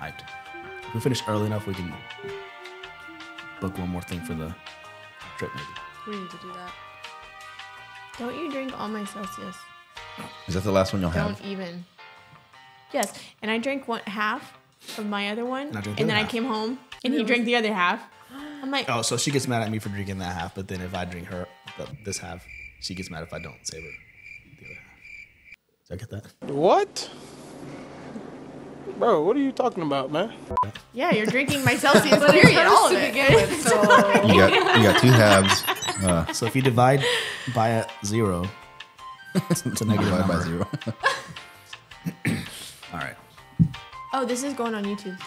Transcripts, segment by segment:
hyped. If we finish early enough, we can book one more thing for the trip, maybe. We need to do that. Don't you drink all my Celsius? Is that the last one you'll Don't have? even. Yes, and I drank one half of my other one, And I and, then other I came home and he drank the other half. I'm like, Oh, so she gets mad at me for drinking that half, but then if I drink her this half, she gets mad if I don't save her the other half. Did I get that? What? Bro, what are you talking about, man? yeah, you're drinking my Celsius. period, all of it. begin with, so You got you got two halves. Uh, So if you divide by a zero, it's a negative divided by zero. All right. Oh, this is going on YouTube.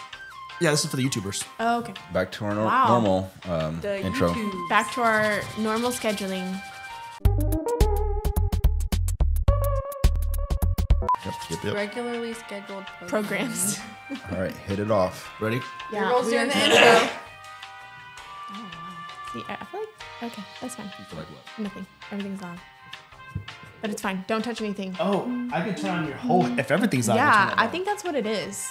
Yeah, this is for the YouTubers. Oh, okay. Back to our nor- Wow. normal um, the intro. YouTube. Back to our normal scheduling. Yep, yep, yep. regularly scheduled Programs. All right, hit it off. Ready? Yeah. Girls we doing are- the intro. See, I I feel like okay, that's fine. For like what? Nothing. Everything's on. But it's fine. Don't touch anything. Oh, I can turn on your whole. If everything's on, yeah, can I think that's what it is.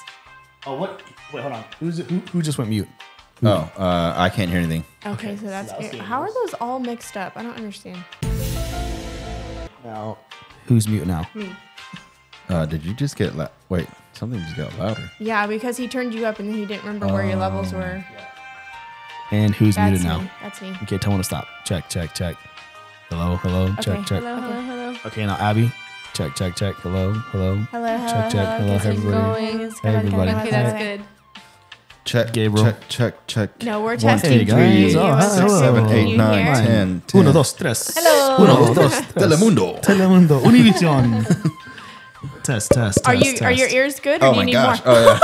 Oh, what? Wait, hold on. Who's who? Who just went mute? Oh, uh, I can't hear anything. Okay, so that's that it. How are those all mixed up? I don't understand. Now, who's mute now? Me. Uh, did you just get la- wait? Something just got louder. Yeah, because he turned you up and then he didn't remember where your levels were. And who's That's muted me. now? That's me. Okay, tell me to stop. Check, check, check. Hello, hello. Okay. Check, check. Hello, hello, hello. Okay, now Abby. Check, check, check. Hello, hello. Hello, hello, Check, check. hello. Hello, Keep everybody. going. Hey, everybody. Okay, that's good. Check, Gabriel. Check, check, check. No, we're One, testing. Hey, two, guys. three, Oh, hi, six, hello. seven, Can eight, you nine, hear? ten, ten. Uno, dos, tres. Hello. Uno, dos, tres. Telemundo. Telemundo. Univision. test, test, Are test, you are your ears good or Oh do you my need gosh. more? Oh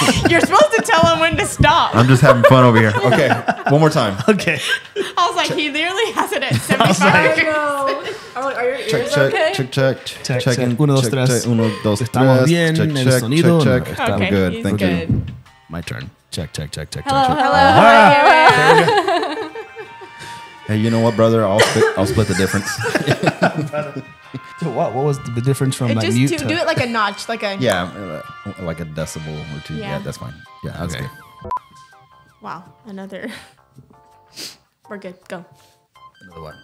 yeah. You're supposed to tell him when to stop. I'm just having fun over here. Okay, one more time. Okay. I was like, he literally has it at 75 like- degrees. No. I'm like, are your ears Check, check, okay? check, check, Check, checking. check. Uno, dos, tres. check. Uno, dos, Estamos tres. bien, Check, el check, sonido, check, no, check. está I'm good. he's Thank you. good. My turn. Check, check, check, check, Hello, check, check. hello. How are you? Hey, you know what, brother? I'll split. I'll split the difference. So what? What was the difference from It like just mute do, to? do it like a notch, like a Yeah, uh, like a decibel or two. Yeah, Yeah. that's fine. Yeah, that's Okay. good. wow, another. We're good. Go. Another one.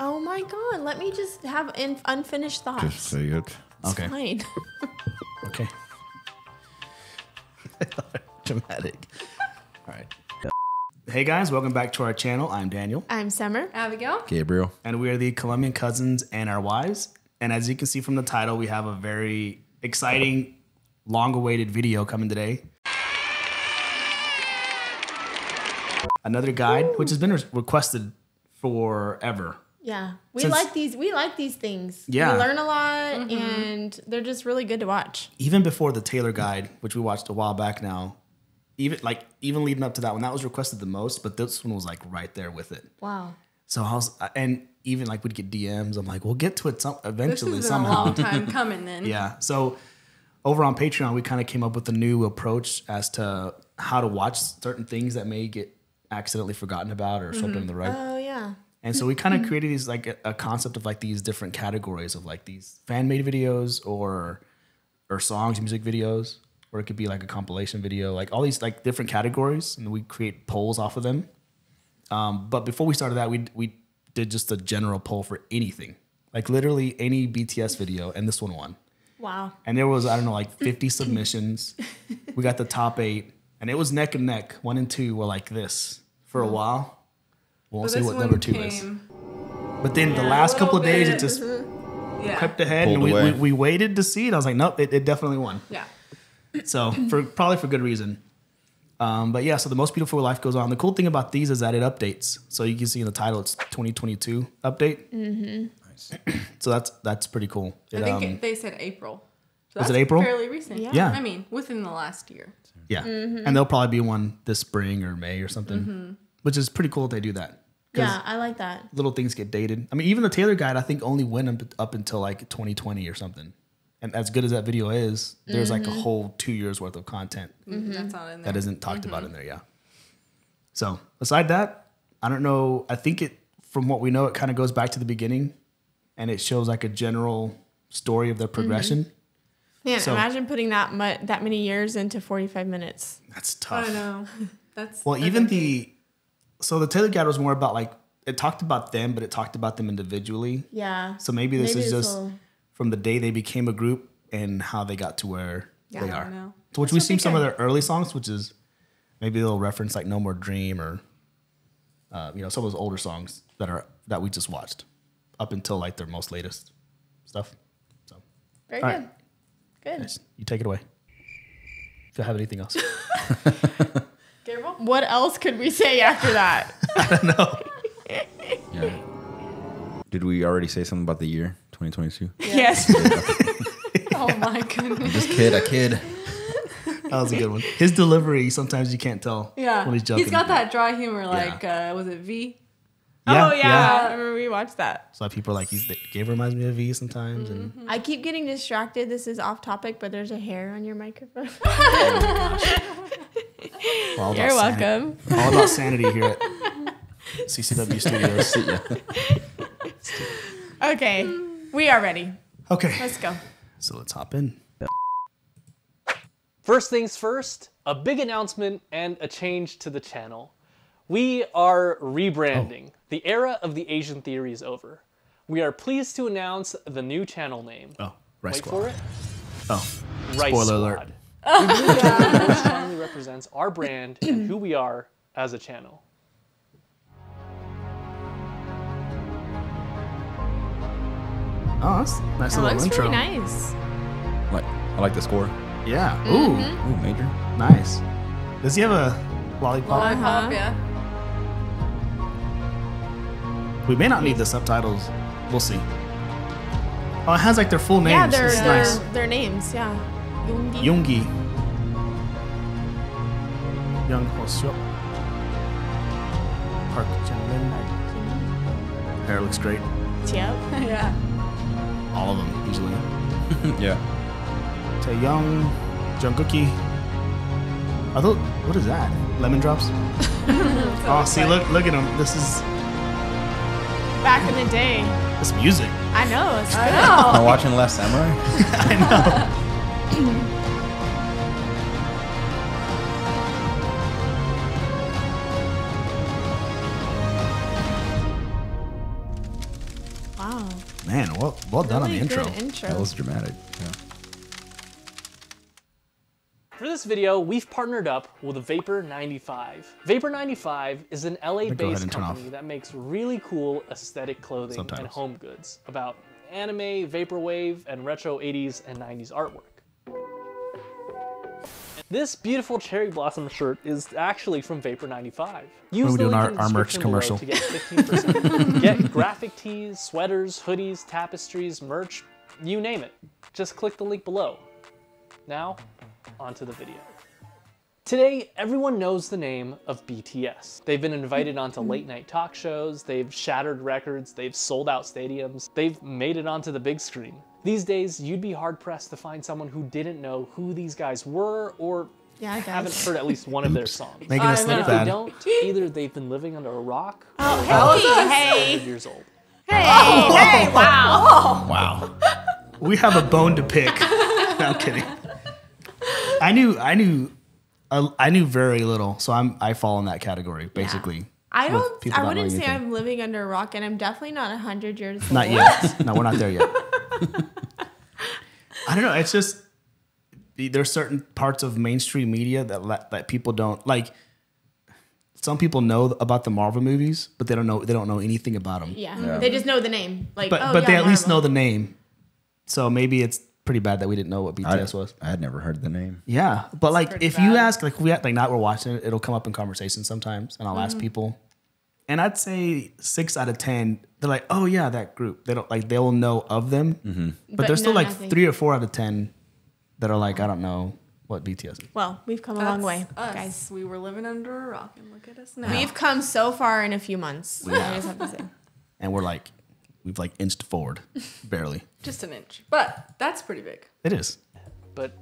Oh my god, let me just have in, unfinished thoughts. Just say it. Okay. Fine. Okay. Dramatic. All right. Hey guys, welcome back to our channel. I'm Daniel, I'm Summer. Abigail. Gabriel. and we are the Colombian cousins and our wives. And as you can see from the title, we have a very exciting, long-awaited video coming today. Another guide, which has been re- requested forever. Yeah, we Since- like these. We like these things. Yeah. we learn a lot, mm-hmm. and they're just really good to watch. even before the Taylor guide, which we watched a while back now, even like even leading up to that one, that was requested the most, but this one was like right there with it. Wow. So I was, and even like we'd get DMs. I'm like, we'll get to it some This eventually has been a somehow. long time coming then. Yeah. So over on Patreon, we kind of came up with a new approach as to how to watch certain things that may get accidentally forgotten about or swept mm-hmm. under the rug. Oh yeah. And so we kind of created these like a, a concept of like these different categories of like these fan made videos or or songs, music videos, or it could be like a compilation video, like all these like different categories, and we create polls off of them. Um, but before we started that, we we did just a general poll for anything, like literally any BTS video, and this one won. Wow. And there was I don't know like 50 submissions. We got the top eight, and it was neck and neck. One and two were like this for a while. We won't But say what number two is. But then the last couple of little days, it just Yeah. crept ahead, Pulled and we, we, we waited to see it. I was like, nope, it, it definitely won. Yeah. So for probably for good reason. Um, but yeah, so the most beautiful life goes on. The cool thing about these is that it updates. So you can see in the title, it's 2022 update. Mm-hmm. So that's that's pretty cool. I think um, it, they said April. So Was it April? Fairly recent. Yeah. Yeah. I mean, within the last year. yeah, and there'll probably be one this spring or May or something, which is pretty cool if they do that. Yeah, I like that. little things get dated. I mean, even the Taylor guide, I think only went up, up until like 2020 or something. And as good as that video is, there's like a mm-hmm. whole two years worth of content mm-hmm. That's not in there. that isn't talked about mm-hmm. in there. Yeah. So aside that, I don't know. I think it, from what we know, it kind of goes back to the beginning, and it shows like a general story of their progression. Man, So- imagine putting that mu- that many years into 45 minutes. That's tough. I know. That's Well, that's even okay. the so the Taylor Guide was more about like it talked about them, but it talked about them individually. Yeah. So maybe this Maybe is just will- from the day they became a group and how they got to where Yeah, they are. don't know. So which That's we've seen they some of their early songs, which is maybe they'll reference like No More Dream or uh, you know some of those older songs that are that we just watched up until like their most latest stuff. So Very All good. right. Good. yes, you take it away. If you have anything else, Gabriel? What else could we say after that? I don't know. yeah. Did we already say something about the year 2022? yes. Oh my goodness. Just kid, a kid. that was a good one. His delivery sometimes you can't tell. Yeah. when he's joking. got that dry humor like uh was it V? Yeah, oh yeah. I remember we watched that. So people are like he's Gabe reminds me of V sometimes, and I keep getting distracted. This is off topic, but there's a hair on your microphone. all about You're sanity- welcome. all about sanity here at CCW Studios. Okay, we are ready. Okay, Let's go. so let's hop in. First things first, a big announcement and a change to the channel. We are rebranding. Oh. The era of the Asian theory is over. We are pleased to announce the new channel name. Oh, Rice Wait Squad. for it. Oh, Rice Spoiler Squad. alert. We believe that strongly represents our brand and who we are as a channel. Oh, that's a nice That little looks intro. really nice. Like, I like the score. Yeah. Ooh, Mm-hmm. Ooh, major. nice. Does he have a lollipop? Lollipop, yeah. we may not need the subtitles. We'll see. Oh, it has like their full names. Yeah, they're, nice. their names. Yeah. Yoongi. Yoongi. Jung Hoseok. Park Jimin. Hair looks great. Yep. yeah. All of them, usually. yeah. Taehyung, Jungkookie. Are those, what is that? Lemon drops? oh, see, look, look at them. This is Back in the day. this music. I know. It's I good. know. Am watching Last Samurai? I know. Well, well done Really on the intro. good intro. That was dramatic. Yeah. For this video, we've partnered up with Vapor 95. Vapor 95 is an LA-based company that makes really cool aesthetic clothing and home goods about anime, vaporwave, and retro 80s and 90s artwork. This beautiful cherry blossom shirt is actually from Vapor 95. Use we the doing link our- our merch commercial? to get 15%. get graphic tees, sweaters, hoodies, tapestries, merch, you name it. Just click the link below. Now, onto the video. Today, everyone knows the name of BTS. They've been invited onto mm-hmm. late night talk shows, they've shattered records, they've sold out stadiums, they've made it onto the big screen. These days, you'd be hard pressed to find someone who didn't know who these guys were or Yeah, I haven't heard at least one of their songs. Making I us look And if they don't, either they've been living under a rock Oh, or hey, 100 hey, years old. hey, hey, wow. Wow. We have a bone to pick. no, I'm kidding. I knew, I knew, uh, I knew very little, so I'm I fall in that category basically. I don't. I wouldn't say anything. I'm living under a rock, and I'm definitely not hundred years old. Not yet. no, we're not there yet. I don't know. It's just there's certain parts of mainstream media that la- that people don't like. Some people know about the Marvel movies, but they don't know they don't know anything about them. Yeah. Yeah. they just know the name. Like, But oh, but they yeah, at least know the name. So maybe it's pretty bad that we didn't know what I, BTS was. I had never heard the name. Yeah, but like pretty if you ask, like we like not we're watching it, it'll come up in conversation sometimes, and I'll Mm-hmm. ask people, and I'd say six out of ten, they're like, oh yeah, that group. They don't like they will know of them, mm-hmm. but, But there's still like nothing. three or four out of ten that are like, I don't know what BTS is. Well, we've come a long way, us. guys. We were living under a rock, and look at us now. We've come so far in a few months. I just have to say. and we're like, we've like inched forward, barely. just an inch, but that's pretty big. It is. But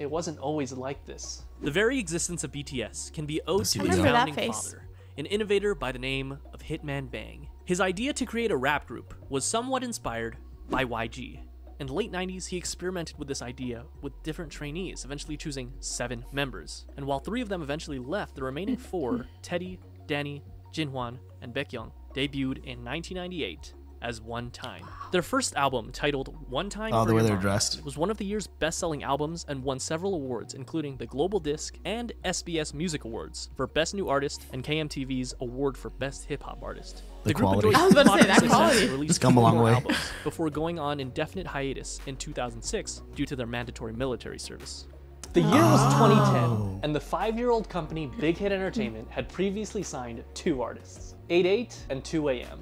it wasn't always like this. The very existence of BTS can be owed to I its founding father, an innovator by the name of Hitman Bang. His idea to create a rap group was somewhat inspired by YG. In the late 90s, he experimented with this idea with different trainees, eventually choosing seven members. And while three of them eventually left, the remaining four, Teddy, Danny, Jinhwan, and Baekyoung, debuted in 1998 as One Time. Their first album, titled One Time Oh, the way they're dressed. was one of the year's best-selling albums and won several awards, including the Golden Disc and SBS Music Awards for Best New Artist and KMTV's award for Best Hip Hop Artist. The group quality. enjoyed I was about to say, that success quality. and released It's come a two long more way. albums before going on indefinite hiatus in 2006 due to their mandatory military service. The year was 2010, and the five year old company Big Hit Entertainment had previously signed two artists 88 and 2AM.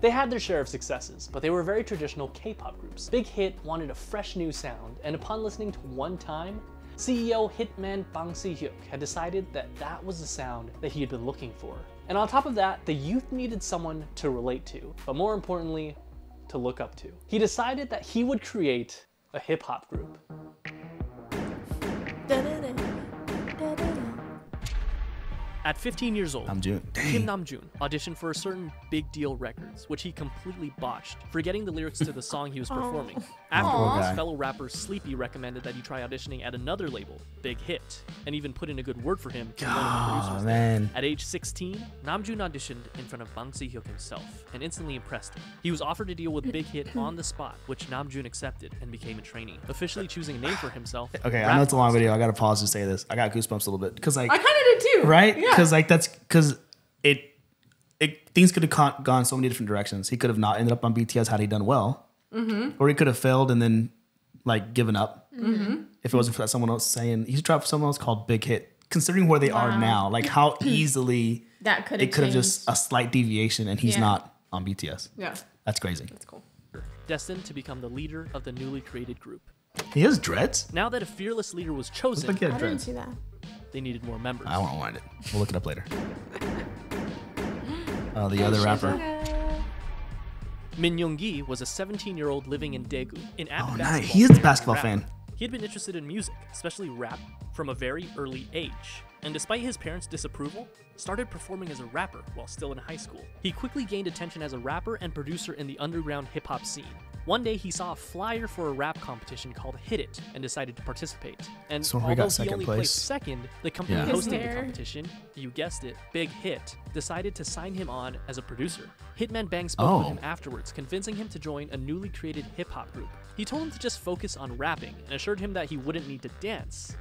They had their share of successes, but they were very traditional K pop groups. Big Hit wanted a fresh new sound, and upon listening to One Time, CEO Hitman Bang Si Hyuk had decided that that was the sound that he had been looking for. And on top of that, the youth needed someone to relate to, but more importantly, to look up to. He decided that he would create a hip hop group. At 15 years old, I'm June. Kim Namjoon auditioned for a certain Big Deal Records, which he completely botched, forgetting the lyrics to the song he was oh. performing. poor Afterwards, guy. fellow rapper Sleepy recommended that he try auditioning at another label, Big Hit, and even put in a good word for him to one of the Oh man. At age 16, Namjoon auditioned in front of Bang Si-hyuk himself and instantly impressed him. He was offered to deal with Big Hit on the spot, which Namjoon accepted and became a trainee, officially choosing a name for himself. Okay, I know it's a long video. I gotta pause to say this. I got goosebumps a little bit because like I kind of did too. right Yeah. Because like that's because it it things could have con- gone so many different directions. He could have not ended up on BTS had he done well, Mm-hmm. or he could have failed and then like given up. If it wasn't for that someone else saying he's dropped for someone else called Big Hit. Considering where they are now, like how easily That could it could have just a slight deviation, and he's Yeah. not on BTS. yeah, That's crazy. that's cool. destined to become the leader of the newly created group. He has dreads. Now that a fearless leader was chosen, Looks like he I didn't see that. They needed more members. I won't mind it. We'll look it up later. Uh, the other rapper. Min Yoon-gi was a 17-year-old living in Daegu, avid Oh, nice. He is a basketball fan. He had been interested in music, especially rap, from a very early age. And despite his parents' disapproval, started performing as a rapper while still in high school. He quickly gained attention as a rapper and producer in the underground hip hop scene. One day he saw a flyer for a rap competition called Hit It and decided to participate. And So we got although he second only place. placed second, the company Yeah. Hosting the competition, you guessed it, Big Hit, decided to sign him on as a producer. Hitman Bang spoke with Oh. him afterwards, convincing him to join a newly created hip hop group. He told him to just focus on rapping and assured him that he wouldn't need to dance.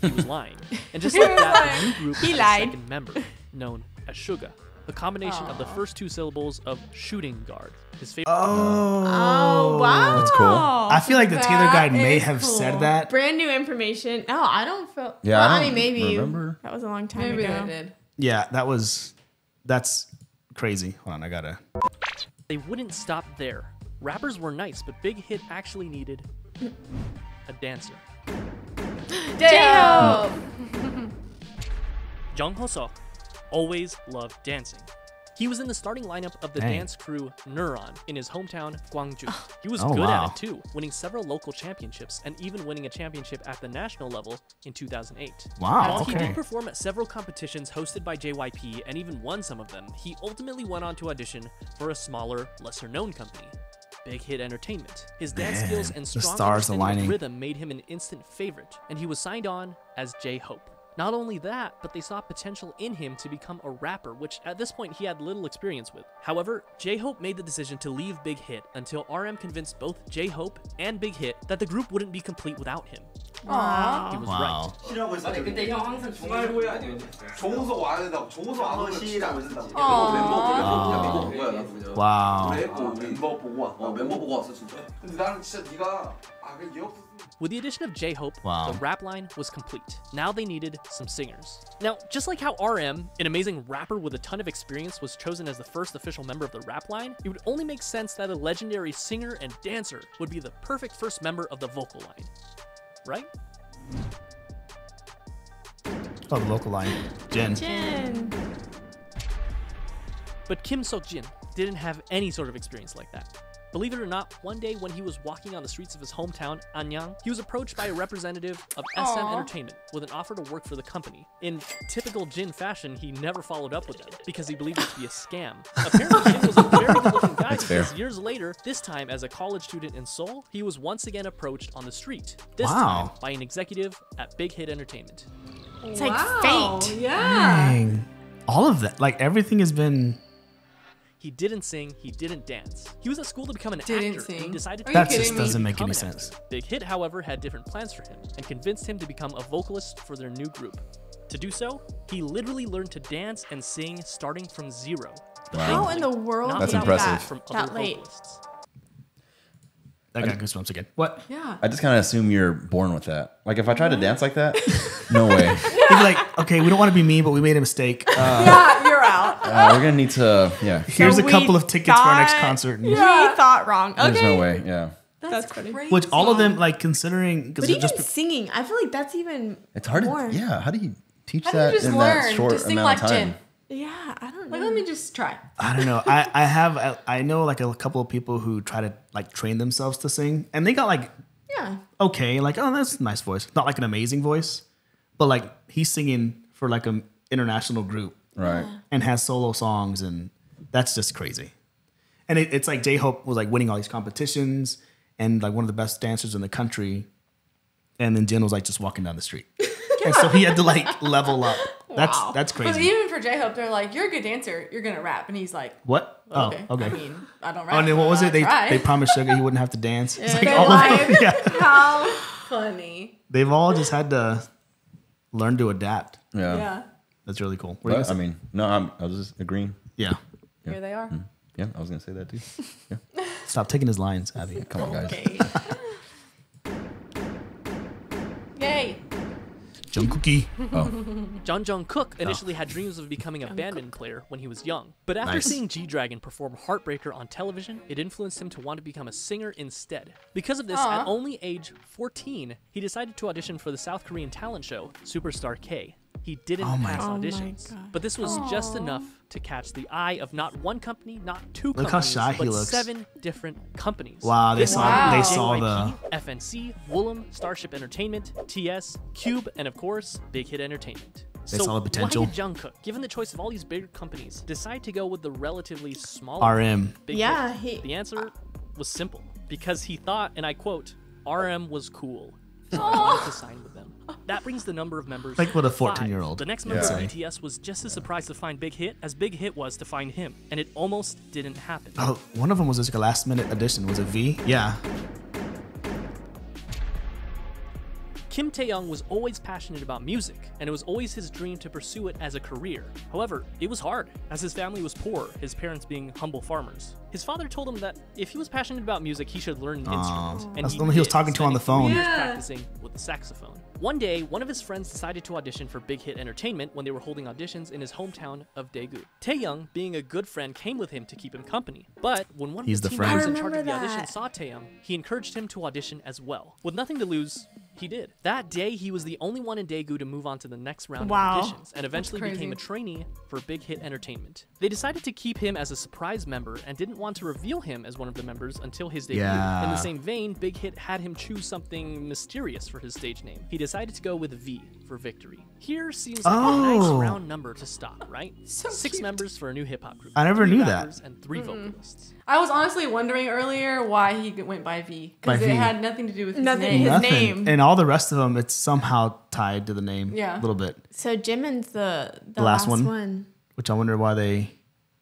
He was lying. And just like that, the new group He had lied. a second member, known as Suga, a combination of the first two syllables of shooting guard. His favorite. Oh. oh wow, That's cool. I feel like the Taylor guy may have cool. said that. Brand new information. Oh, I don't feel. Yeah, well, I I, mean maybe remember. that was a long time Maybe ago. they did. Yeah, that was that's crazy. Hold on, I gotta. They wouldn't stop there. Rappers were nice, but Big Hit actually needed a dancer. J-Hope. Jung Ho-seok always loved dancing. He was in the starting lineup of the Dang. dance crew Neuron in his hometown, Gwangju. Oh. He was Oh, good wow. at it too, winning several local championships and even winning a championship at the national level in 2008. Wow. While he did perform at several competitions hosted by JYP and even won some of them, he ultimately went on to audition for a smaller, lesser known company. Big Hit Entertainment. His dance Man, skills and the strong stars of rhythm made him an instant favorite, and he was signed on as J Hope. Not only that, but they saw potential in him to become a rapper, which at this point he had little experience with. However, J Hope made the decision to leave Big Hit until RM convinced both J Hope and Big Hit that the group wouldn't be complete without him. He Aw. was Wow. 쉬라고 했어. 아니 근데 형 항상 중간고야 아니 종호석 와야 된다고 종호석 안 오면 쉬라고 했었다고. 어. 멤버 보고 아. 그냥 멤버 본 거야 나도 그냥. Wow. 그래 뭐 멤버 보고 왔다. 어 멤버 보고 왔어 진짜. 근데 나는 진짜 네가 아 그얘 없었으면 With the addition of J Hope, Wow. the rap line was complete. Now they needed some singers. Now, just like how RM, an amazing rapper with a ton of experience, was chosen as the first official member of the rap line, it would only make sense that a legendary singer and dancer would be the perfect first member of the vocal line. Right? Oh, the local line. Jen. Jin. But Kim Seok Jin didn't have any sort of experience like that. Believe it or not, one day when he was walking on the streets of his hometown, Anyang, he was approached by a representative of SM Aw. Entertainment with an offer to work for the company. In typical Jin fashion, he never followed up with them because he believed it to be a scam. Apparently, Jin was a very good-looking guy That's fair. because years later, this time as a college student in Seoul, he was once again approached on the street. This Wow. time by an executive at Big Hit Entertainment. It's like Wow, fate. Yeah. Dang. All of that, like everything has been. He didn't sing, he didn't dance. He was at school to become an Didn't actor. and sing? He decided to That just me? doesn't make any sense. Big Hit, however, had different plans for him and convinced him to become a vocalist for their new group. To do so, he literally learned to dance and sing starting from zero. Wow. How in the world That's did without impressive. that from that other late? vocalists. I got goosebumps again. What? Yeah. I just kind of assume you're born with that. Like if I tried to dance like that, no way. He'd be like, okay, we don't want to be mean, but we made a mistake. Uh, Yeah, you're out. Uh, we're gonna need to. Yeah. here's So a we couple of tickets for our next thought- concert. We thought wrong. Okay. There's no way. Yeah. That's, funny. crazy. Which all of them, like considering, because But they're even just singing, I feel like that's even It's hard more. to. Yeah. How do you teach How do you that just in learn that short to sing amount like of time? Jin? Yeah, I don't know. Like, let me just try. I don't know. I, I have I, I know like a couple of people who try to like train themselves to sing, and they got like yeah. okay, like oh that's a nice voice, not like an amazing voice, but like he's singing for like an international group Right. and has solo songs, and that's just crazy. And it, it's like J Hope was like winning all these competitions and like one of the best dancers in the country, and then Jin was like just walking down the street, and so he had to like level up. That's Wow. that's But crazy. even for J Hope, they're like, "You're a good dancer. You're gonna rap," and he's like, what? "Okay." Oh, okay. I mean, I don't rap. Oh, and then what was it? They I they promised Suga he wouldn't have to dance. It's like They all of oh them, lied. yeah. How funny. They've all just had to learn to adapt. Yeah. Yeah. That's really cool. What But, I mean, no, I'm, I was just agreeing. yeah. Here they are. Mm-hmm. Yeah, I was gonna say that too. Yeah. Stop taking his lines, Abby. Come on, guys. Okay. Yay. Jungkookie. Oh, Jeon Jung Kook initially had dreams of becoming a badminton player when he was young, but after Nice. seeing G Dragon perform Heartbreaker on television, it influenced him to want to become a singer instead. Because of this, Aw. at only age 14, he decided to audition for the South Korean talent show Superstar K. He didn't Oh pass Oh auditions, God. but this was just enough to catch the eye of not one company, not two Look how companies, shy he but looks. seven different companies. Wow, they This saw Wow. they saw JYP, the FNC, Woollim, Starship Entertainment, TS, Cube, and of course, Big Hit Entertainment. They saw the potential. Why did Jungkook, given the choice of all these bigger companies, decide to go with the relatively smaller RM. Big Yeah, he- The answer was simple because he thought, and I quote, RM was cool. So I wanted to sign with them. That brings the number of members. Like what a 14-year-old The next member Yeah. of BTS was just as surprised to find Big Hit as Big Hit was to find him, and it almost didn't happen. Oh, one of them was just like a last minute addition. Was it V? Yeah. Kim Tae-hyung was always passionate about music, and it was always his dream to pursue it as a career. However, it was hard, as his family was poor, his parents being humble farmers. His father told him that if he was passionate about music, he should learn an instrument. And That's the one he was talking to on the phone. three years Yeah. practicing with the saxophone. One day, one of his friends decided to audition for Big Hit Entertainment when they were holding auditions in his hometown of Daegu. Taehyung, being a good friend, came with him to keep him company. But when one of He's the, the team members in charge of the audition that. saw Taehyung, he encouraged him to audition as well. With nothing to lose, he did. That day, he was the only one in Daegu to move on to the next round Wow. of auditions and eventually became a trainee for Big Hit Entertainment. They decided to keep him as a surprise member and didn't want to reveal him as one of the members until his debut. In the same vein, Big Hit had him choose something mysterious for his stage name. He decided to go with V for victory. Here seems like a nice Oh. round number to stop, right? So Six cute. members for a new hip hop group. I never knew that. And 3 vocalists. I was honestly wondering earlier why he went by V because it V. had nothing to do with his Nothing- name. his Nothing. name. And all the rest of them, it's somehow tied to the name. Yeah. A little bit. So Jimin's the the, last last, one? one. Which I wonder why they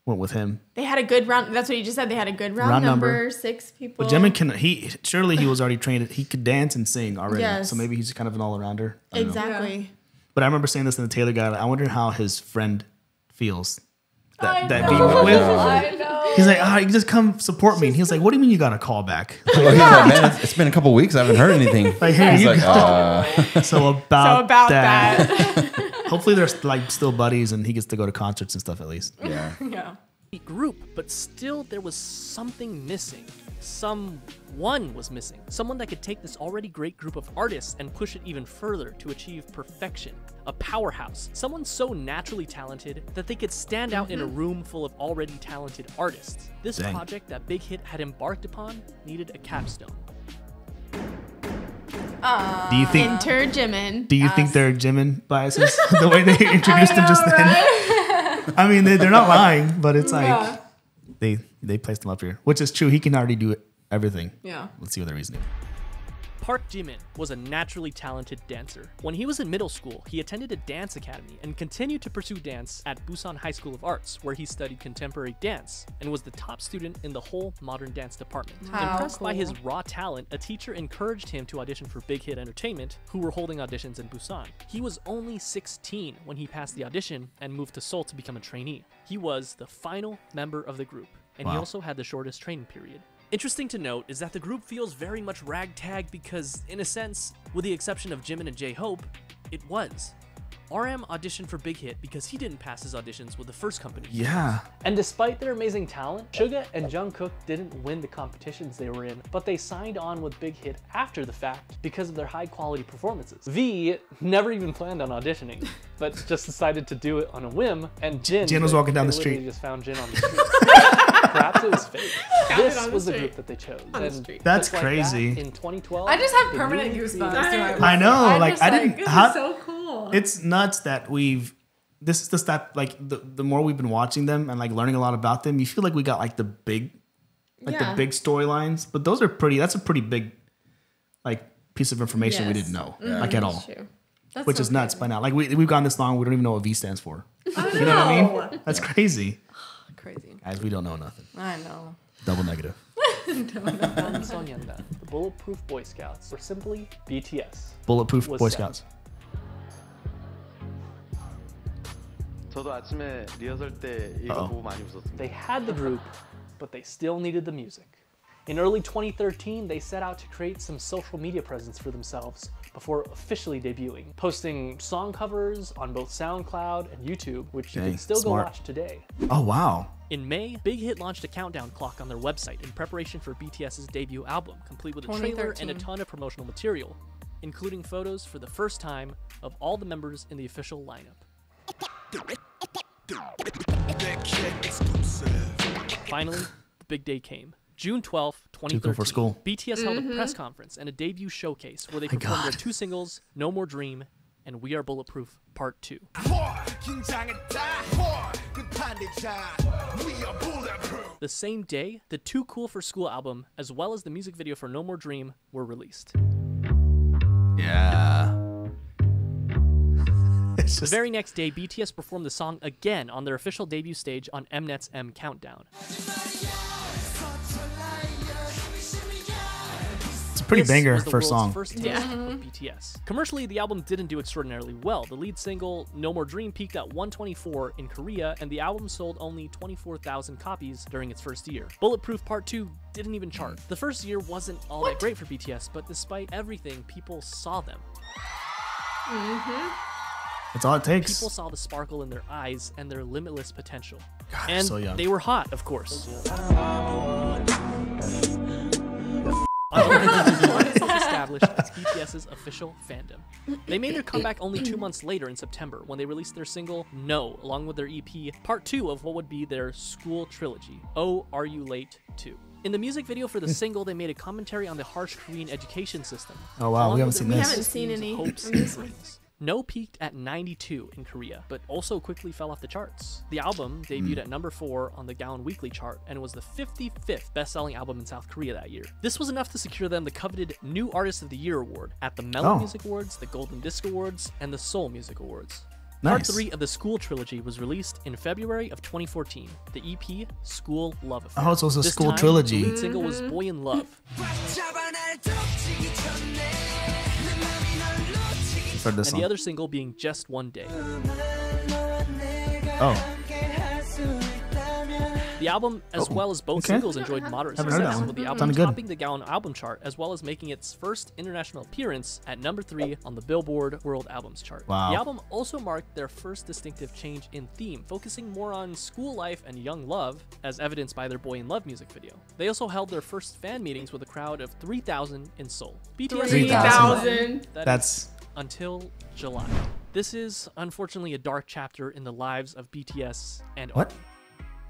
went with him. They had a good round. That's what you just said. They had a good round, Round number, number. Six people. But Jimin can he surely he was already trained. He could dance and sing already. Yes. So maybe he's kind of an all arounder. I know. exactly. But I remember saying this in the Taylor guide. I wonder how his friend feels. That, I that know. being with. I know. He's like, ah, you just come support me. And he was like, what do you mean you got a call back? Well, he's like, man, it's- it's been a couple weeks. I haven't heard anything. Like, here He's you like, go. uh, So about, So about that. that. Hopefully they're like still buddies and he gets to go to concerts and stuff at least. yeah. Yeah. group, but still there was something missing. Someone was missing. Someone that could take this already great group of artists and push it even further to achieve perfection. A powerhouse. Someone so naturally talented that they could stand out in a mm-hmm. room full of already talented artists. This Dang. project that Big Hit had embarked upon needed a capstone. Uh, do you think? Enter Jimin. Do you think they're Jimin biases? the way they introduced him just then. I mean, they, they're not lying, but it's like Yeah. they they placed him up here, which is true. He can already do everything. Yeah. Let's see what the reasoning. Park Jimin was a naturally talented dancer. When he was in middle school, he attended a dance academy and continued to pursue dance at Busan High School of Arts, where he studied contemporary dance and was the top student in the whole modern dance department. How Impressed by his raw talent, a teacher encouraged him to audition for Big Hit Entertainment, who were holding auditions in Busan. He was only 16 when he passed the audition and moved to Seoul to become a trainee. He was the final member of the group, and he also had the shortest training period. Interesting to note is that the group feels very much ragtag because, in a sense, with the exception of Jimin and J Hope, it was. RM auditioned for Big Hit because he didn't pass his auditions with the first company. Yeah. And despite their amazing talent, Suga and Jungkook didn't win the competitions they were in, but they signed on with Big Hit after the fact because of their high quality performances. V never even planned on auditioning, but just decided to do it on a whim, and Jin, Jin was walking down the street. just found Jin on the street. Perhaps it was fake. This on the was the group that they chose. On the street. That's just like that, crazy. in 2012, I just have permanent newly goosebumps. created- doing I know, I'm like, just I didn't- This how- is so cool. It's nuts that we've. This is the step. Like the the more we've been watching them and like learning a lot about them, you feel like we got like the big, like Yeah. the big storylines. But those are pretty. That's a pretty big, like piece of information we didn't know mm-hmm. like at all. True. That's Which so is nuts crazy. by now. Like we we've gone this long, we don't even know what V stands for. I know. You know what I mean? That's crazy crazy. Guys, we don't know nothing. I know. Double negative. The Bulletproof Boy Scouts, or simply BTS. Bulletproof Boy Scouts. They had the group, but they still needed the music. In early 2013, they set out to create some social media presence for themselves before officially debuting, posting song covers on both SoundCloud and YouTube, which you can still smart. go watch today. Oh wow. In May, Big Hit launched a countdown clock on their website in preparation for BTS's debut album, complete with a trailer and a ton of promotional material, including photos for the first time of all the members in the official lineup. Finally, the big day came. June 12th, cool 2013. for school. BTS held a mm-hmm. press conference and a debut showcase where they performed their God. two singles, No More Dream and We Are Bulletproof Part 2. The same day, the Too Cool for School album, as well as the music video for No More Dream, were released. Yeah. It's The very next day, BTS performed the song again on their official debut stage on Mnet's M Countdown. Pretty This banger was the first song. First taste of BTS. Commercially, the album didn't do extraordinarily well. The lead single, No More Dream, peaked at 124 in Korea, and the album sold only 24,000 copies during its first year. Bulletproof Part 2 didn't even chart. The first year wasn't all that great for BTS, but despite everything, people saw them. Mhm. That's all it takes. People saw the sparkle in their eyes and their limitless potential. God, and so young. they were hot, of course. Established as BTS's official fandom. They made their comeback only two months later in September when they released their single No, along with their EP, part two of what would be their school trilogy, Oh, Are You Late 2. In the music video for the single, they made a commentary on the harsh Korean education system. Oh, wow, we haven't seen messages, this. Haven't seen any hopes, and dreams. No peaked at 92 in Korea, but also quickly fell off the charts. The album debuted hmm. at number 4 on the Gaon Weekly chart and was the 55th best-selling album in South Korea that year. This was enough to secure them the coveted New Artist of the Year award at the Melon Oh. Music Awards, the Golden Disc Awards, and the Seoul Music Awards. Part 3 of the School Trilogy was released in February of 2014. The EP, School Love Affair. Oh, so it's a This school time, trilogy. The lead single was Boy in Love. Heard this and song. the other single being Just One Day. oh, The The album, as Oh, well as both okay. singles, enjoyed moderate Haven't success, with the album good. topping the Gaon album chart, as well as making its first international appearance at number three on the Billboard World Albums chart. Wow. The album also marked their first distinctive change in theme, focusing more on school life and young love, as evidenced by their Boy in Love music video. They also held their first fan meetings with a crowd of 3,000 in Seoul. BTS 3,000. That is That's until July. This is unfortunately a dark chapter in the lives of BTS and What? ARMY.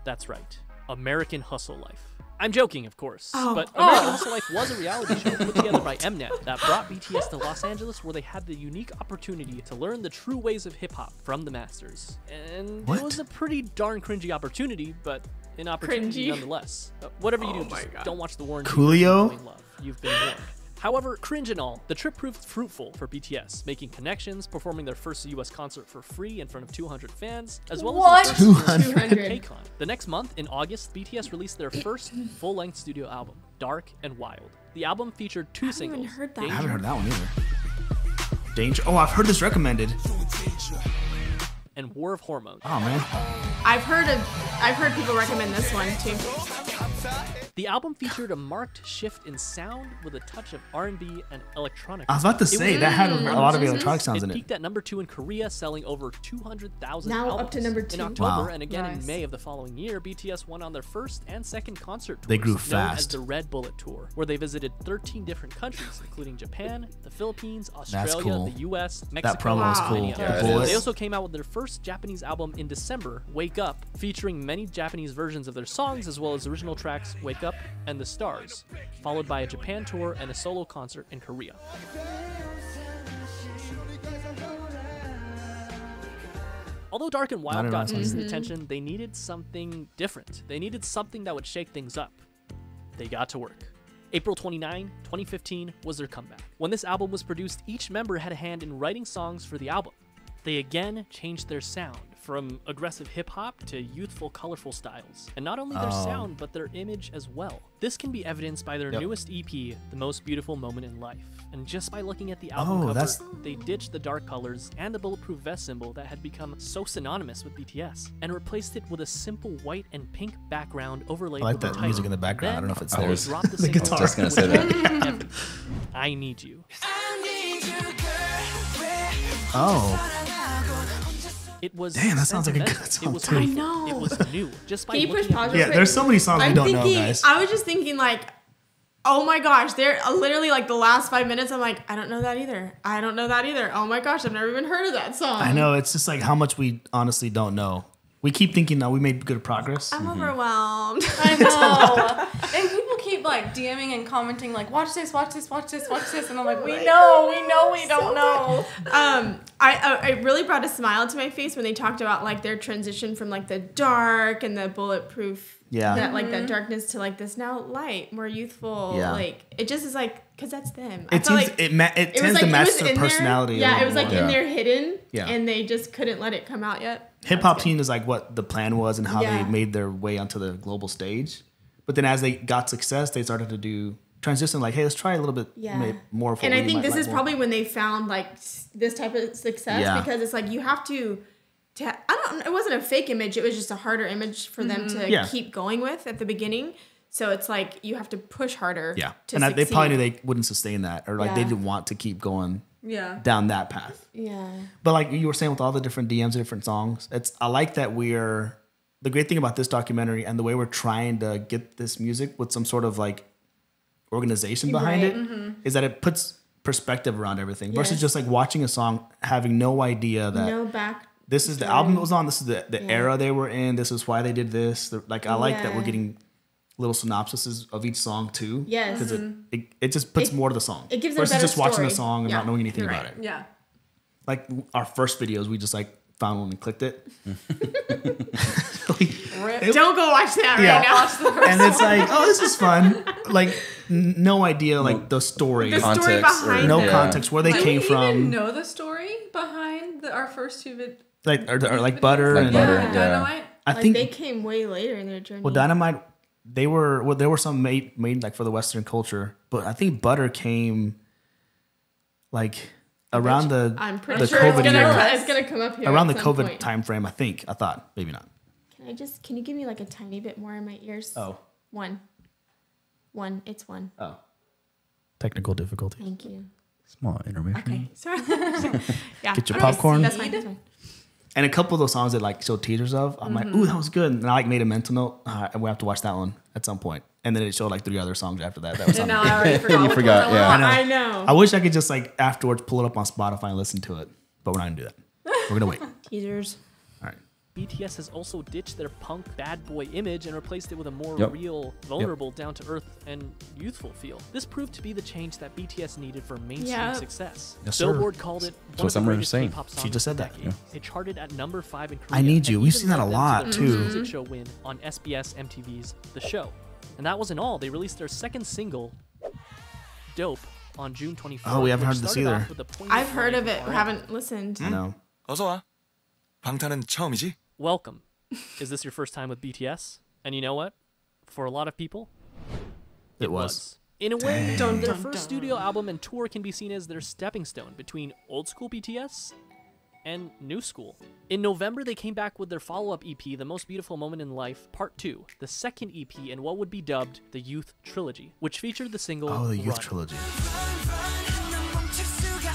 That's right. American Hustle Life. I'm joking, of course, Oh. but American Hustle Life was a reality show put together by Mnet that brought BTS to Los Angeles, where they had the unique opportunity to learn the true ways of hip hop from the masters. And What? it was a pretty darn cringy opportunity, but an opportunity Cringy. nonetheless. Uh, whatever you Oh do, just God. don't watch the Warren G Coolio? version of Boy in Love. You've been warned. However, cringe and all, the trip proved fruitful for BTS, making connections, performing their first US concert for free in front of 200 fans, as well What? as their first 200. at KCON. The next month, in August, BTS released their first full-length studio album, Dark and Wild. The album featured two haven't singles, heard that. I haven't heard that one either. Danger. Oh, I've heard this recommended. and War of Hormones. Oh man. I've heard of. I've heard people recommend this one too. The album featured a marked shift in sound with a touch of R&B and electronic. I was about to say was- that had a mm-hmm. lot of electronic mm-hmm. sounds it in it. It peaked at number two in Korea, selling over 200,000 Now up to number two. In. October Wow. and again Nice. in May of the following year, BTS won on their first and second concert tours, They grew known as fast. the Red Bullet Tour, where they visited 13 different countries, including Japan, the Philippines, Australia, cool. the U.S., Mexico, promo was and cool. many Yeah, others. They also came out with their first Japanese album in December, Wake Up, featuring many Japanese versions of their songs as well as original tracks Wake Up and The Stars, followed by a Japan tour and a solo concert in Korea. Although Dark and Wild got enough. decent mm-hmm. attention, they needed something different. They needed something that would shake things up. They got to work. April 29, 2015 was their comeback. When this album was produced, each member had a hand in writing songs for the album. They again changed their sound from aggressive hip hop to youthful, colorful styles. And not only their Oh. sound, but their image as well. This can be evidenced by their Yep. newest EP, The Most Beautiful Moment in Life. And just by looking at the oh, album Oh, cover, that's- they ditched the dark colors and the bulletproof vest symbol that had become so synonymous with BTS and replaced it with a simple white and pink background overlaid I like with the that title. music in the background. I don't know if it's Then there. they dropped the I was just gonna say which that. had everything. I Need You. Oh, It was Damn, that sounds like a good song, It was too. I know. It was new. Just by Can you push pause yeah. There's so many songs we I'm don't thinking. know, guys. I was just thinking like, oh my gosh, they're literally like the last five minutes. I'm like, I don't know that either. I don't know that either. Oh my gosh, I've never even heard of that song. I know it's just like how much we honestly don't know. We keep thinking that we made good progress. I'm mm-hmm. overwhelmed. I know. and people keep like DMing and commenting like, watch this, watch this, watch this, watch this, and I'm like, we oh know, we know, we don't know. um, I, I it really brought a smile to my face when they talked about like their transition from like the dark and the bulletproof. Yeah. That like that mm-hmm. darkness to like this now light, more youthful. Yeah. Like it just is like because that's them. It felt seems like it, ma- it it tends like to it match was their in there- personality. a Yeah, it was like more. in Yeah. there hidden. Yeah. And they just couldn't let it come out yet. hip hop teen is like what the plan was and how Yeah. they made their way onto the global stage. But then as they got success, they started to do transition. Like, hey, let's try a little bit Yeah. more. and I think this like is more. probably when they found like this type of success Yeah. because it's like you have to to I don't it wasn't a fake image it was just a harder image for them mm-hmm. to Yeah. keep going with at the beginning so it's like you have to push harder yeah. to And I, they probably knew they wouldn't sustain that, or like they didn't want to keep going Yeah. down that path. yeah But like you were saying with all the different DMs, and different songs, it's I like that we're the great thing about this documentary and the way we're trying to get this music with some sort of like organization behind Right. Mm-hmm. it is that it puts perspective around everything versus just like watching a song having no idea that no back this is the album it was on this is the, the Yeah. era they were in this is why they did this The- like i like that we're getting little synopsises of each song too Yes. because it, it, it just puts It- more to the song it gives it a versus better just watching the song and Yeah, not knowing anything you're about it Yeah. like our first videos we just like found one and clicked it Rip. don't go watch that Yeah. right now and it's like oh this is fun like no idea like the story the story Context or- behind no it. Yeah. context where they Do came we from even know the story behind the, our first two vid- like or, or like butter Like and Butter, yeah, yeah. Dynamite? i like think they came way later in their journey Well, Dynamite, they were well, there were some made made like for the Western culture, but I think Butter came like around the I'm pretty the sure it's COVID gonna, year. it's gonna come up here around at the some COVID point. time frame. I think I thought maybe not. Can I just can you give me like a tiny bit more in my ears? Oh. One. One. It's one. Oh. Technical difficulty. Thank you. Small intermission. Okay. Sorry. yeah. Get your Okay, popcorn. That's fine. That's fine. And a couple of those songs that like show teasers of, I'm like, ooh, that was good. And I like made a mental note. Uh, and we have to watch that one at some point. And then it showed like three other songs after that. That was And on. now I already forgot. You forgot, ones I yeah. I I know. I wish I could just like afterwards pull it up on Spotify and listen to it, but we're not gonna do that. We're gonna wait. Teasers. right. BTS has also ditched their punk bad boy image and replaced it with a more Yep. real, vulnerable, down to earth, and youthful feel. This proved to be the change that BTS needed for mainstream Yep. success. Yes, sir. Billboard called it what one of the Summer was greatest saying. K-pop songs She just said of the that. decade. It charted at number five in Korea. I Need and You. We've even seen that led a them to lot, the too. Best Music show win on SBS MTV's The Show. And that wasn't all. They released their second single, "Dope," on June 24th. Oh, we haven't which heard this started either. off with a poignant I've heard line of it, from but haven't listened. I know. 어서 와. 방탄은 처음이지? Welcome. Is this your first time with BTS? And you know what? For a lot of people, It was. In a way, Dun, their dun, first dun. studio album and tour can be seen as their stepping stone between old school BTS and new school. In November, they came back with their follow up EP, The Most Beautiful Moment in Life, Part 2, the second EP in what would be dubbed the Youth Trilogy, which featured the single Oh, the Youth Run. Trilogy.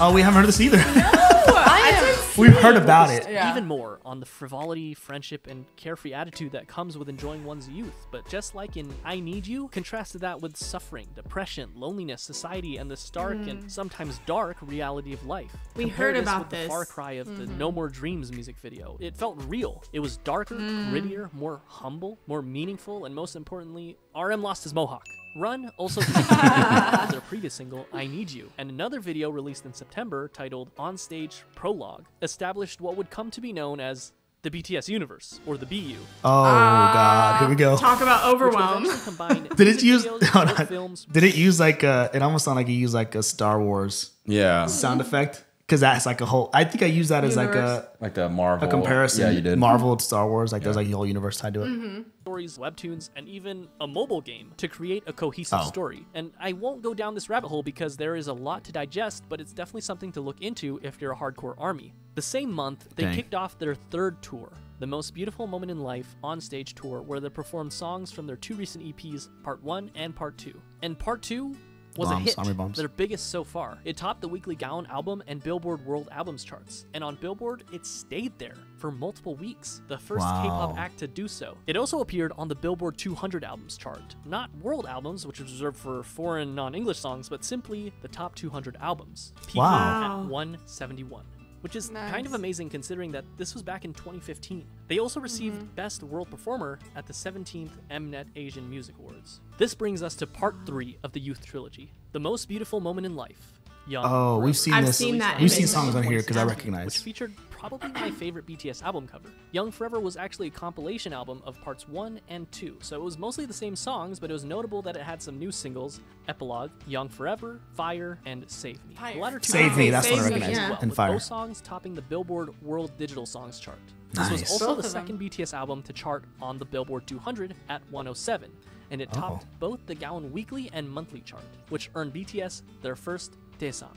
Oh, we haven't heard this either. No, I am. We've heard about it. Yeah. Even more on the frivolity, friendship, and carefree attitude that comes with enjoying one's youth. But just like in I Need You, contrasted that with suffering, depression, loneliness, society, and the stark and sometimes dark reality of life. Mm. We Compare heard this about with The far cry of the No More Dreams music video. It felt real. It was darker, Mm. grittier, more humble, more meaningful, and most importantly, RM lost his mohawk. Run also featured their previous single, I Need You, and another video released in September titled On Stage Prologue established what would come to be known as the BTS universe, or the BU. Oh ah, God, here we go. Talk about which overwhelm. Did it use? videos, hold short on. films, Did it use like a? It almost sounded like it used like a Star Wars Yeah. sound effect because that's like a whole. I think I use that as like a Like the Marvel. a comparison. Yeah, you did. Marvel to Star Wars. Like there's like the whole universe tied to it. Mm-hmm. stories, webtoons, and even a mobile game to create a cohesive Oh. story. And I won't go down this rabbit hole because there is a lot to digest, but it's definitely something to look into if you're a hardcore army. The same month, they Dang. kicked off their third tour, the Most Beautiful Moment in Life on stage tour, where they performed songs from their two recent EPs, Part 1 and Part 2. And Part 2 was a Bombs, hit, army bombs. their biggest so far. It topped the weekly Gaon album and Billboard World Albums charts, and on Billboard, it stayed there for multiple weeks, the first Wow. K-pop act to do so. It also appeared on the Billboard 200 albums chart, not world albums, which is reserved for foreign non-English songs, but simply the top 200 albums. peaking Wow. at 171. Which is kind of amazing considering that this was back in 2015. They also mm-hmm. received Best World Performer at the 17th Mnet Asian Music Awards. This brings us to part three of the Youth Trilogy, The Most Beautiful Moment in Life. Young Oh, we've seen I've this. seen that We've seen songs on here because I recognize. which recognize. featured probably my favorite BTS album cover. Young Forever was actually a compilation album of parts 1 and 2, so it was mostly the same songs, but it was notable that it had some new singles Epilogue, Young Forever, Fire, and Save Me. Fire. The latter two Save songs Me, that's what I did recognize. as well, And with Fire. both songs topping the Billboard World Digital Songs chart. This was Nice. also Both the of them. second BTS album to chart on the Billboard 200 at 107, and it topped Oh. both the Gaon Weekly and Monthly chart, which earned BTS their first Daesang.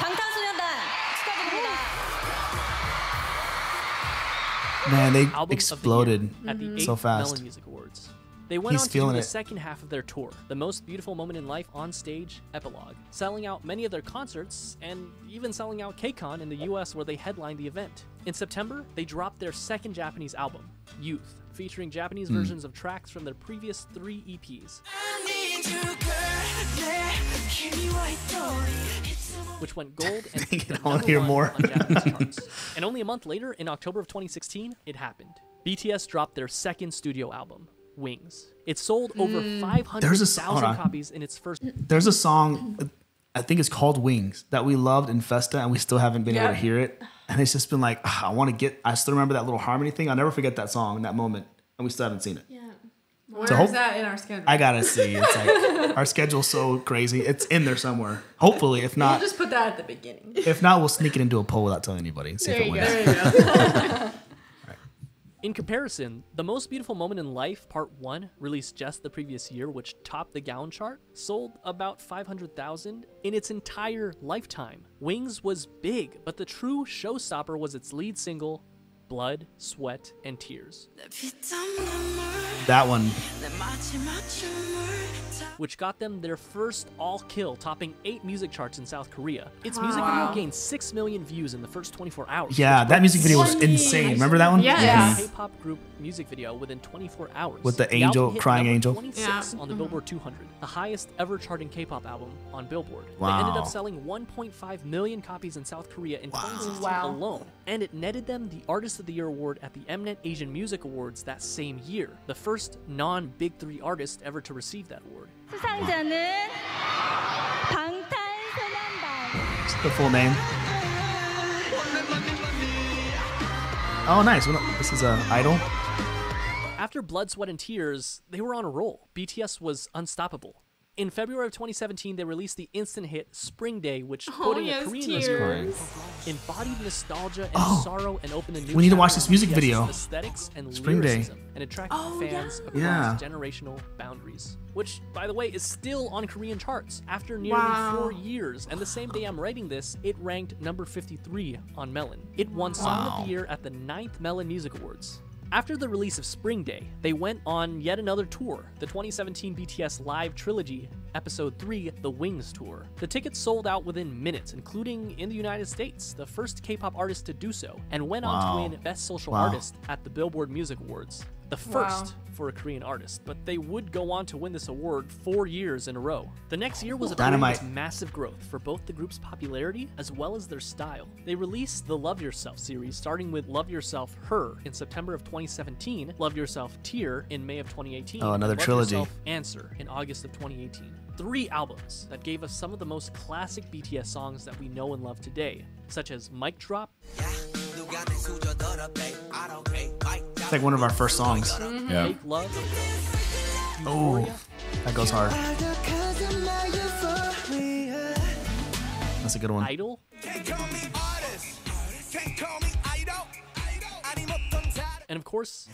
방탄소년단 축하드립니다. Man, they Album of the Year exploded at the so eighth fast. Melon Music Awards. They went He's on to do feeling the it. second half of their tour, the most beautiful moment in life on stage, Epilogue, selling out many of their concerts and even selling out KCON in the US where they headlined the event. In September, they dropped their second Japanese album, Youth, featuring Japanese Hmm. versions of tracks from their previous three E EPs, which went gold and Dang it, the number hear one more. on Japanese charts. And only a month later, in October of 2016, it happened. BTS dropped their second studio album, Wings. It sold over There's a 500,000 s- copies in its first. There's a song, I think it's called Wings, that we loved in Festa, and we still haven't been able to hear it. And it's just been like, ah, I want to get. I still remember that little harmony thing. I'll never forget that song, in that moment, and we still haven't seen it. Yeah. Where So is hope- that in our schedule? I gotta see. It's like our schedule's so crazy. It's in there somewhere. Hopefully, if not, we'll just put that at the beginning. if not, we'll sneak it into a poll without telling anybody see There if it you wins. go. There you go. In comparison, The Most Beautiful Moment in Life, Part 1, released just the previous year, which topped the Gaon chart, sold about 500,000 in its entire lifetime. Wings was big, but the true showstopper was its lead single, Blood, Sweat, and Tears, That one. which got them their first all kill, topping eight music charts in South Korea. Its music Wow. video gained 6 million views in the first 24 hours. Yeah, that music video was insane. Remember that one? Yes. Yes. Yeah. K-pop group music video within 24 hours. With the angel- hit crying angel? 26 Yeah. on the mm-hmm. Billboard 200, the highest ever charting K-pop album on Billboard. They Wow. ended up selling 1.5 million copies in South Korea in 2016 Wow. alone, and it netted them the Artist Artist of the Year award at the Mnet Asian Music Awards that same year, the first non Big Three artist ever to receive that award. The full name. Oh, nice. This is an idol. After Blood, Sweat, and Tears, they were on a roll. BTS was unstoppable. In February of 2017, they released the instant hit Spring Day, which, oh, quoting yes, a Korean listener, embodied nostalgia and Oh. sorrow and opened a new We need to watch this music video. Aesthetics and Spring Day. and attracted Oh, fans across Yeah. generational boundaries. Which, by the way, is still on Korean charts after nearly Wow. four years. And the same day I'm writing this, it ranked number 53 on Melon. It won Song of the Year at the 9th Melon Music Awards. After the release of Spring Day, they went on yet another tour, the 2017 BTS Live Trilogy, Episode 3, The Wings Tour. The tickets sold out within minutes, including in the United States, the first K pop artist to do so, and went on to win Best Social Wow. Artist at the Billboard Music Awards. The first for a Korean artist, but they would go on to win this award four years in a row. The next year was a period of massive growth for both the group's popularity as well as their style. They released the Love Yourself series, starting with Love Yourself Her in September of 2017, Love Yourself Tear in May of 2018, Oh, another Love trilogy. Yourself Answer in August of 2018. Three albums that gave us some of the most classic BTS songs that we know and love today, such as Mic Drop, It's like one of our first songs. Yeah. Fake Love, Oh, that goes hard. That's a good one. Idol, and of course,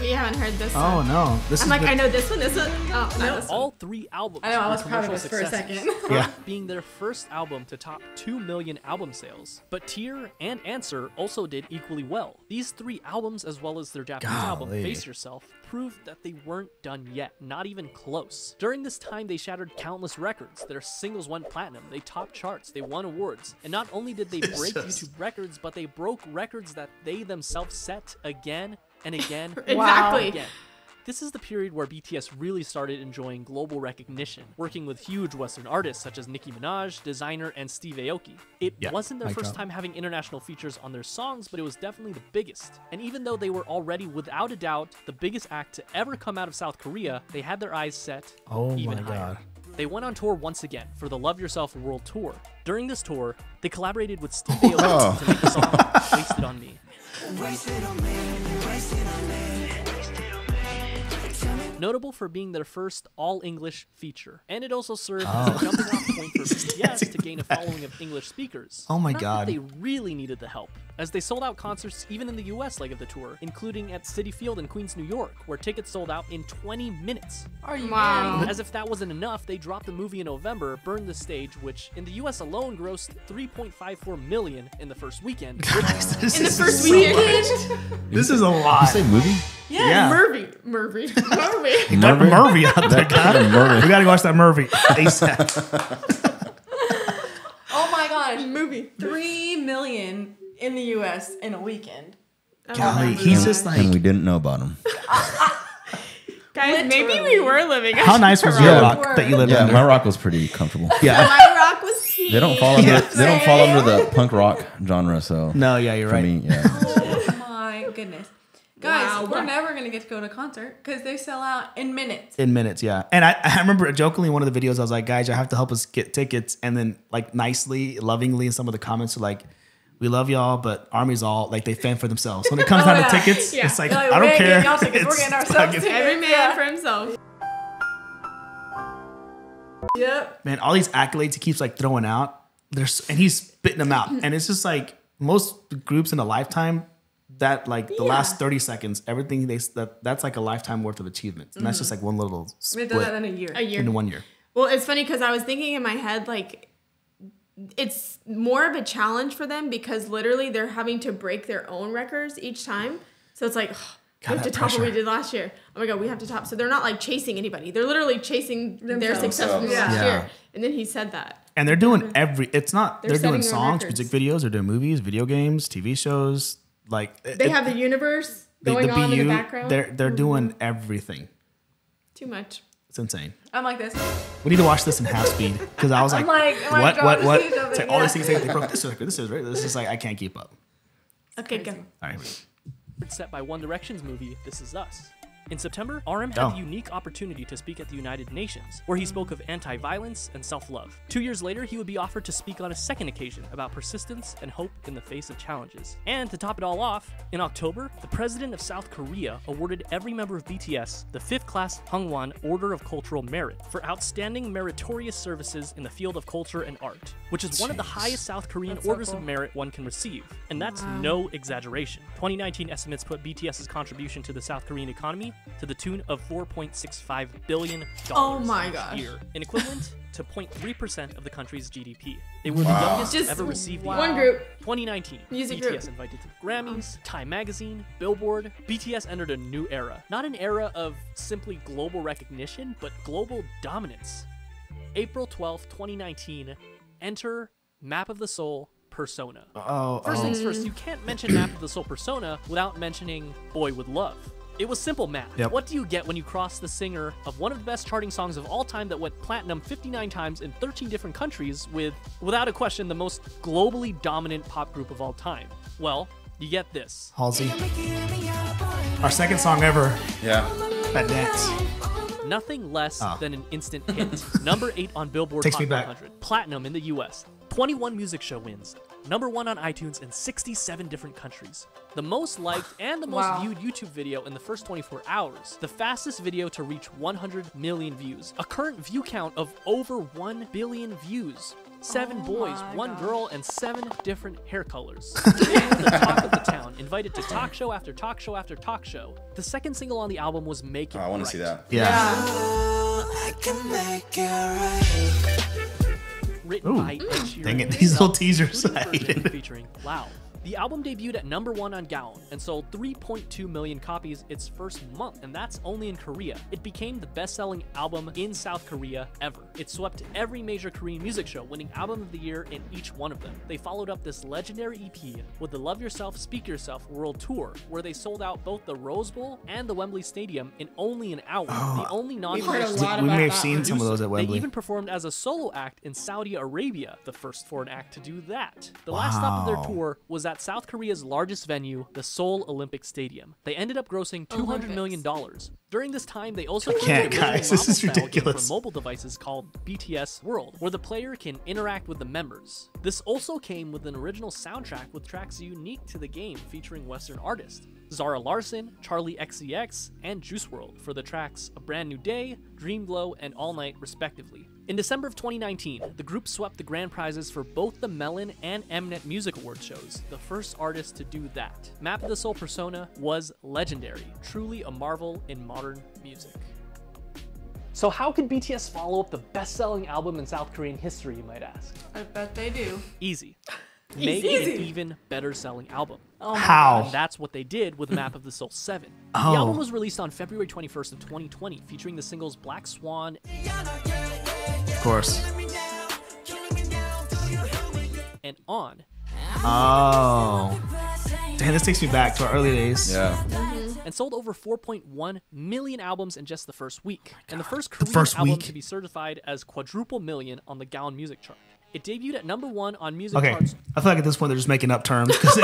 We haven't heard this Oh one. no, this I'm is like, good. I know this one, this one. Oh, no. this one. all three albums. I know, I was proud of commercial us for a second. Yeah. being their first album to top 2 million album sales. But Tear and Answer also did equally well. These three albums, as well as their Japanese album, Face Yourself, proved that they weren't done yet, not even close. During this time, they shattered countless records. Their singles went platinum, they topped charts, they won awards. And not only did they It's break just- YouTube records, but they broke records that they themselves set again and again. Exactly. again. This is the period where BTS really started enjoying global recognition, working with huge Western artists such as Nicki Minaj, Desiigner, and Steve Aoki. It Yeah, wasn't their first drop. time having international features on their songs, but it was definitely the biggest. And even though they were already, without a doubt, the biggest act to ever come out of South Korea, they had their eyes set Oh even my higher. God. They went on tour once again for the Love Yourself World Tour. During this tour, they collaborated with Steve Aoki to make the song Wasted on Me. Notable for being their first all English feature, and it also served as Oh. a jumping off point for BTS to gain a following of English speakers. Oh my Not God. they really needed the help, as they sold out concerts even in the US leg of the tour, including at Citi Field in Queens, New York, where tickets sold out in 20 minutes. Are you Wow. kidding? As if that wasn't enough, they dropped the movie in November, Burn the Stage, which in the US alone grossed 3.54 million in the first weekend. This In the first so weekend. much. This is a lot You say movie? Yeah, Yeah. Murphy. Murphy. Murphy. That Murphy? Murphy out there, God. Murphy. We gotta watch that Murphy ASAP. Oh my gosh. Movie. Three million in the US in a weekend. Oh, Golly, he's just and we didn't know about him. Guys, maybe we were living. How nice was your rock that you lived Yeah, under? my rock was pretty comfortable. yeah. My rock was tea. They don't fall under. They don't fall under the punk rock genre. So No, yeah, you're for right. me, yeah. Oh my goodness. Guys, Wow. we're never gonna get to go to a concert because they sell out in minutes. In minutes, yeah. And I, I remember jokingly in one of the videos, I was like, guys, you have to help us get tickets. And then, like, nicely, lovingly, in some of the comments are like, we love y'all, but Army's all like they fend for themselves. When it comes Oh, down yeah. to tickets, Yeah. it's like, like, I don't care. y'all tickets, we're getting ourselves fucking- tickets. Every man Yeah. for himself. Yep. man, all these accolades he keeps like throwing out. There's and he's spitting them out, and it's just like most groups in a lifetime. That like the Yeah. last thirty seconds, everything they that that's like a lifetime worth of achievements, and that's mm-hmm. just like one little We did that split in a year. A year. in one year. Well, it's funny because I was thinking in my head, like, it's more of a challenge for them because literally they're having to break their own records each time. So it's like ugh, God, we have to that top what we did last year. Oh my god, we have to top. So they're not like chasing anybody. They're literally chasing their success from Yeah. last Yeah. year. And then he said that. And they're doing every. It's not. They're They're, doing songs, music videos. They're doing movies, video games, TV shows. Like They have the universe the, going the on in BU. the background. They're they're mm-hmm. doing everything. Too much. It's insane. I'm like this. We need to watch this in half speed because I was like, I'm like, oh my what, what, this what? is something, It's like all these things. They broke this record. This is right. This is like I can't keep up. Okay, go. All right. set by One Direction's movie This Is Us. In September, RM had Oh. the unique opportunity to speak at the United Nations, where he spoke of anti violence and self love. Two years later, he would be offered to speak on a second occasion about persistence and hope in the face of challenges. And to top it all off, in October, the president of South Korea awarded every member of BTS the fifth class Hwagwan Order of Cultural Merit for outstanding meritorious services in the field of culture and art, which is one of the highest South Korean That's so orders cool. of merit one can receive. And that's Wow. no exaggeration. 2019 estimates put BTS's contribution to the South Korean economy to the tune of 4.65 billion oh dollars my each gosh. year, an equivalent to 0.3% of the country's GDP. They were the youngest Just to ever receive one the honor. group. 2019, Music BTS group. invited to the Grammys, oh. Time Magazine, Billboard. BTS entered a new era, not an era of simply global recognition, but global dominance. April 12, 2019, enter Map of the Soul Persona. Oh, First oh. things first, you can't mention Map of the Soul Persona without mentioning Boy with Luv. It was simple math. Yep. What do you get when you cross the singer of one of the best charting songs of all time that went platinum 59 times in 13 different countries with, without a question, the most globally dominant pop group of all time? Well, you get this. Halsey. Our second song ever. Yeah. That dance. Nothing less Ah. than an instant hit. Number 8 on Billboard Takes Hot me back. 100. Platinum in the US. 21 music show wins. Number 1 on iTunes in 67 different countries. The most liked and the most Wow. viewed YouTube video in the first 24 hours. The fastest video to reach 100 million views. A current view count of over 1 billion views. Seven Oh boys, one gosh. girl, and seven different hair colors. the talk of the town, invited to talk show after talk show after talk show. The second single on the album was Make It Oh, I want Right. to see that. Written Ooh. by Ed mm. Sheeran. Dang it, these little teasers, including I a version hated it. featuring Lauv. The album debuted at number one on Gaon and sold 3.2 million copies its first month, and that's only in Korea. It became the best-selling album in South Korea ever. It swept every major Korean music show, winning Album of the Year in each one of them. They followed up this legendary EP with the Love Yourself, Speak Yourself World Tour, where they sold out both the Rose Bowl and the Wembley Stadium in only an hour. the oh, only non We've heard a We, we may have seen some of those at Wembley. they even performed as a solo act in Saudi Arabia, the first foreign act to do that. The last stop of their tour was at South Korea's largest venue, the Seoul Olympic Stadium. They ended up grossing two hundred million dollars. During this time, they also can't, created a guys. mobile This is ridiculous. for mobile devices called BTS World, where the player can interact with the members. This also came with an original soundtrack with tracks unique to the game featuring Western artists. Zara Larsson, Charli XCX, and Juice WRLD for the tracks A Brand New Day, Dream Glow, and All Night, respectively. In December of 2019, the group swept the grand prizes for both the Melon and Mnet Music Award shows, the first artist to do that. Map of the Soul Persona was legendary, truly a marvel in modern music. So, how could BTS follow up the best selling album in South Korean history, you might ask? I bet they do. Easy. Make Easy. an even better selling album. Oh my How? And that's what they did with Map of the Soul 7. Oh. The album was released on February 21st of 2020, featuring the singles Black Swan of course. and On, Oh. Damn, this takes me back to our early days. Yeah. Mm-hmm. and sold over 4.1 million albums in just the first week, oh and the first Korean first album week. to be certified as quadruple million on the Gaon Music Chart. It debuted at number one on music Okay, charts. I feel like at this point they're just making up terms because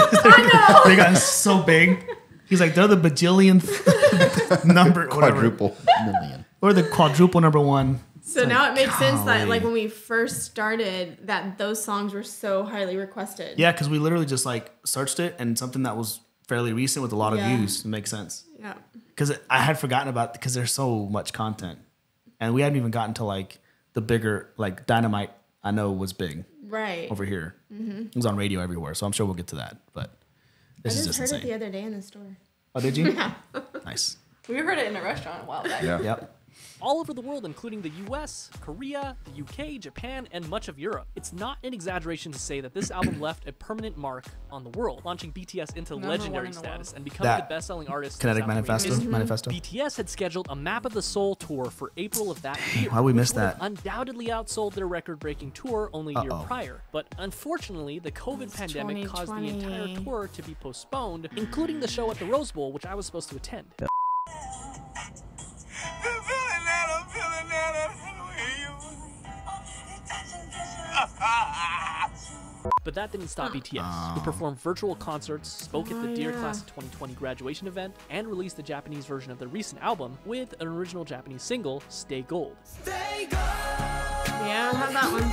they got so big. He's like they're the bajillionth number. Quadruple million. or the quadruple number one. So now it makes sense that like when we first started that those songs were so highly requested. Yeah, because we literally just like searched it and something that was fairly recent with a lot of Yeah. views. It makes sense Yeah. because I had forgotten about because there's so much content, and we hadn't even gotten to like the bigger like Dynamite. I know was big Right. over here. Mhm. It was on radio everywhere, so I'm sure we'll get to that. But I this just, is just heard insane. it the other day in the store. Oh, did you? Yeah. nice. We heard it in a restaurant a while back. Yeah. Yep. All over the world, including the US, Korea, the UK, Japan, and much of Europe. It's not an exaggeration to say that this album left a permanent mark on the world, launching BTS into Number legendary in status and becoming That the best-selling artist. in Kinetic South Korea. Manifesto. Manifesto. BTS had scheduled a Map of the Soul tour for April of that year. Why'd we miss which would have that? Undoubtedly outsold their record-breaking tour only a year Uh-oh. prior, but unfortunately, the COVID pandemic caused the entire tour to be postponed, including the show at the Rose Bowl, which I was supposed to attend. But that didn't stop BTS, who oh. performed virtual concerts, spoke at the Oh, Dear. Class of 2020 graduation event, and released the Japanese version of their recent album with an original Japanese single, Stay Gold. Yeah, I have that one.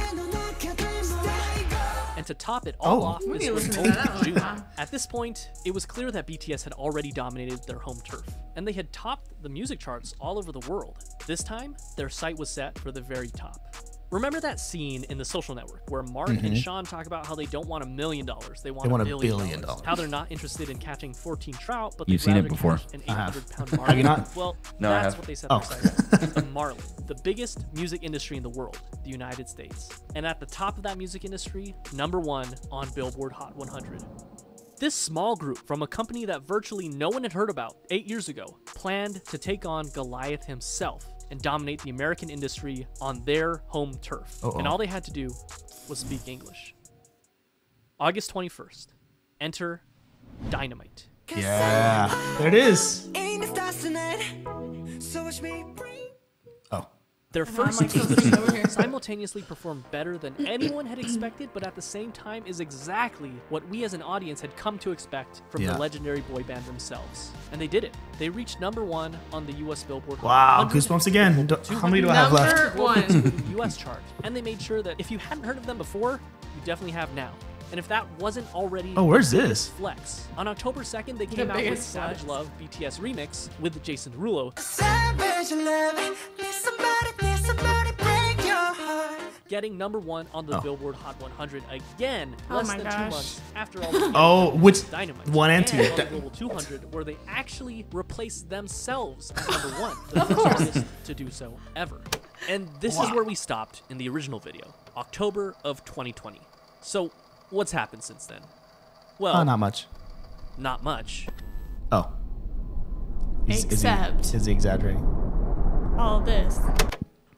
And to top it oh. all Oh. off, We this was listen to only. June. At this point, it was clear that BTS had already dominated their home turf, and they had topped the music charts all over the world. This time, their sight was set for the very top. Remember that scene in The Social Network where Mark and Sean talk about how they don't want a million dollars, they want, Mm-hmm. They want a a billion, billion dollars. dollars. How they're not interested in catching 14 trout, but You've they'd seen it rather before. catch an I have. 800 pound marlin. Have you not? Well, No, I that's have. what they said Oh. their sight was. the marlin, the biggest music industry in the world, the United States. And at the top of that music industry, number one on Billboard Hot 100. This small group from a company that virtually no one had heard about eight years ago planned to take on Goliath himself and dominate the American industry on their home turf. Uh-oh. And all they had to do was speak English. August 21st. Enter Dynamite. Yeah. There it is. Their first like over here. simultaneously performed better than anyone had expected, but at the same time is exactly what we as an audience had come to expect from Yeah. the legendary boy band themselves. And they did it. They reached number one on the US Billboard. Wow. Goosebumps again. How many do I have left? Number one. US chart. And they made sure that if you hadn't heard of them before, you definitely have now. And if that wasn't already Oh, where's this? flex, on October 2nd, they came out with biggest Savage. Love BTS Remix with Jason Derulo, getting number one on the Oh. Billboard Hot 100 again, Oh less my than two months after all the Oh, which Dynamite. one and two? on the Global 200, where they actually replaced themselves as number one, the first artist to do so ever. And this is where we stopped in the original video, October of 2020. So, what's happened since then? Well, Oh, not much. not much. Oh. Is- is he- Except- Is he exaggerating? All this.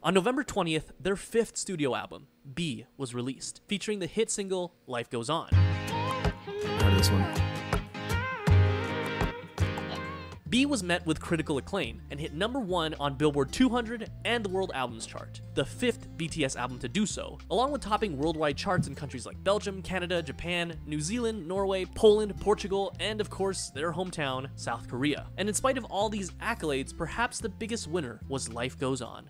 On November 20th, their fifth studio album, B, was released, featuring the hit single Life Goes On. Heard this one. B was met with critical acclaim and hit number one on Billboard 200 and the World Albums Chart, the fifth BTS album to do so, along with topping worldwide charts in countries like Belgium, Canada, Japan, New Zealand, Norway, Poland, Portugal, and of course, their hometown, South Korea. And in spite of all these accolades, perhaps the biggest winner was Life Goes On.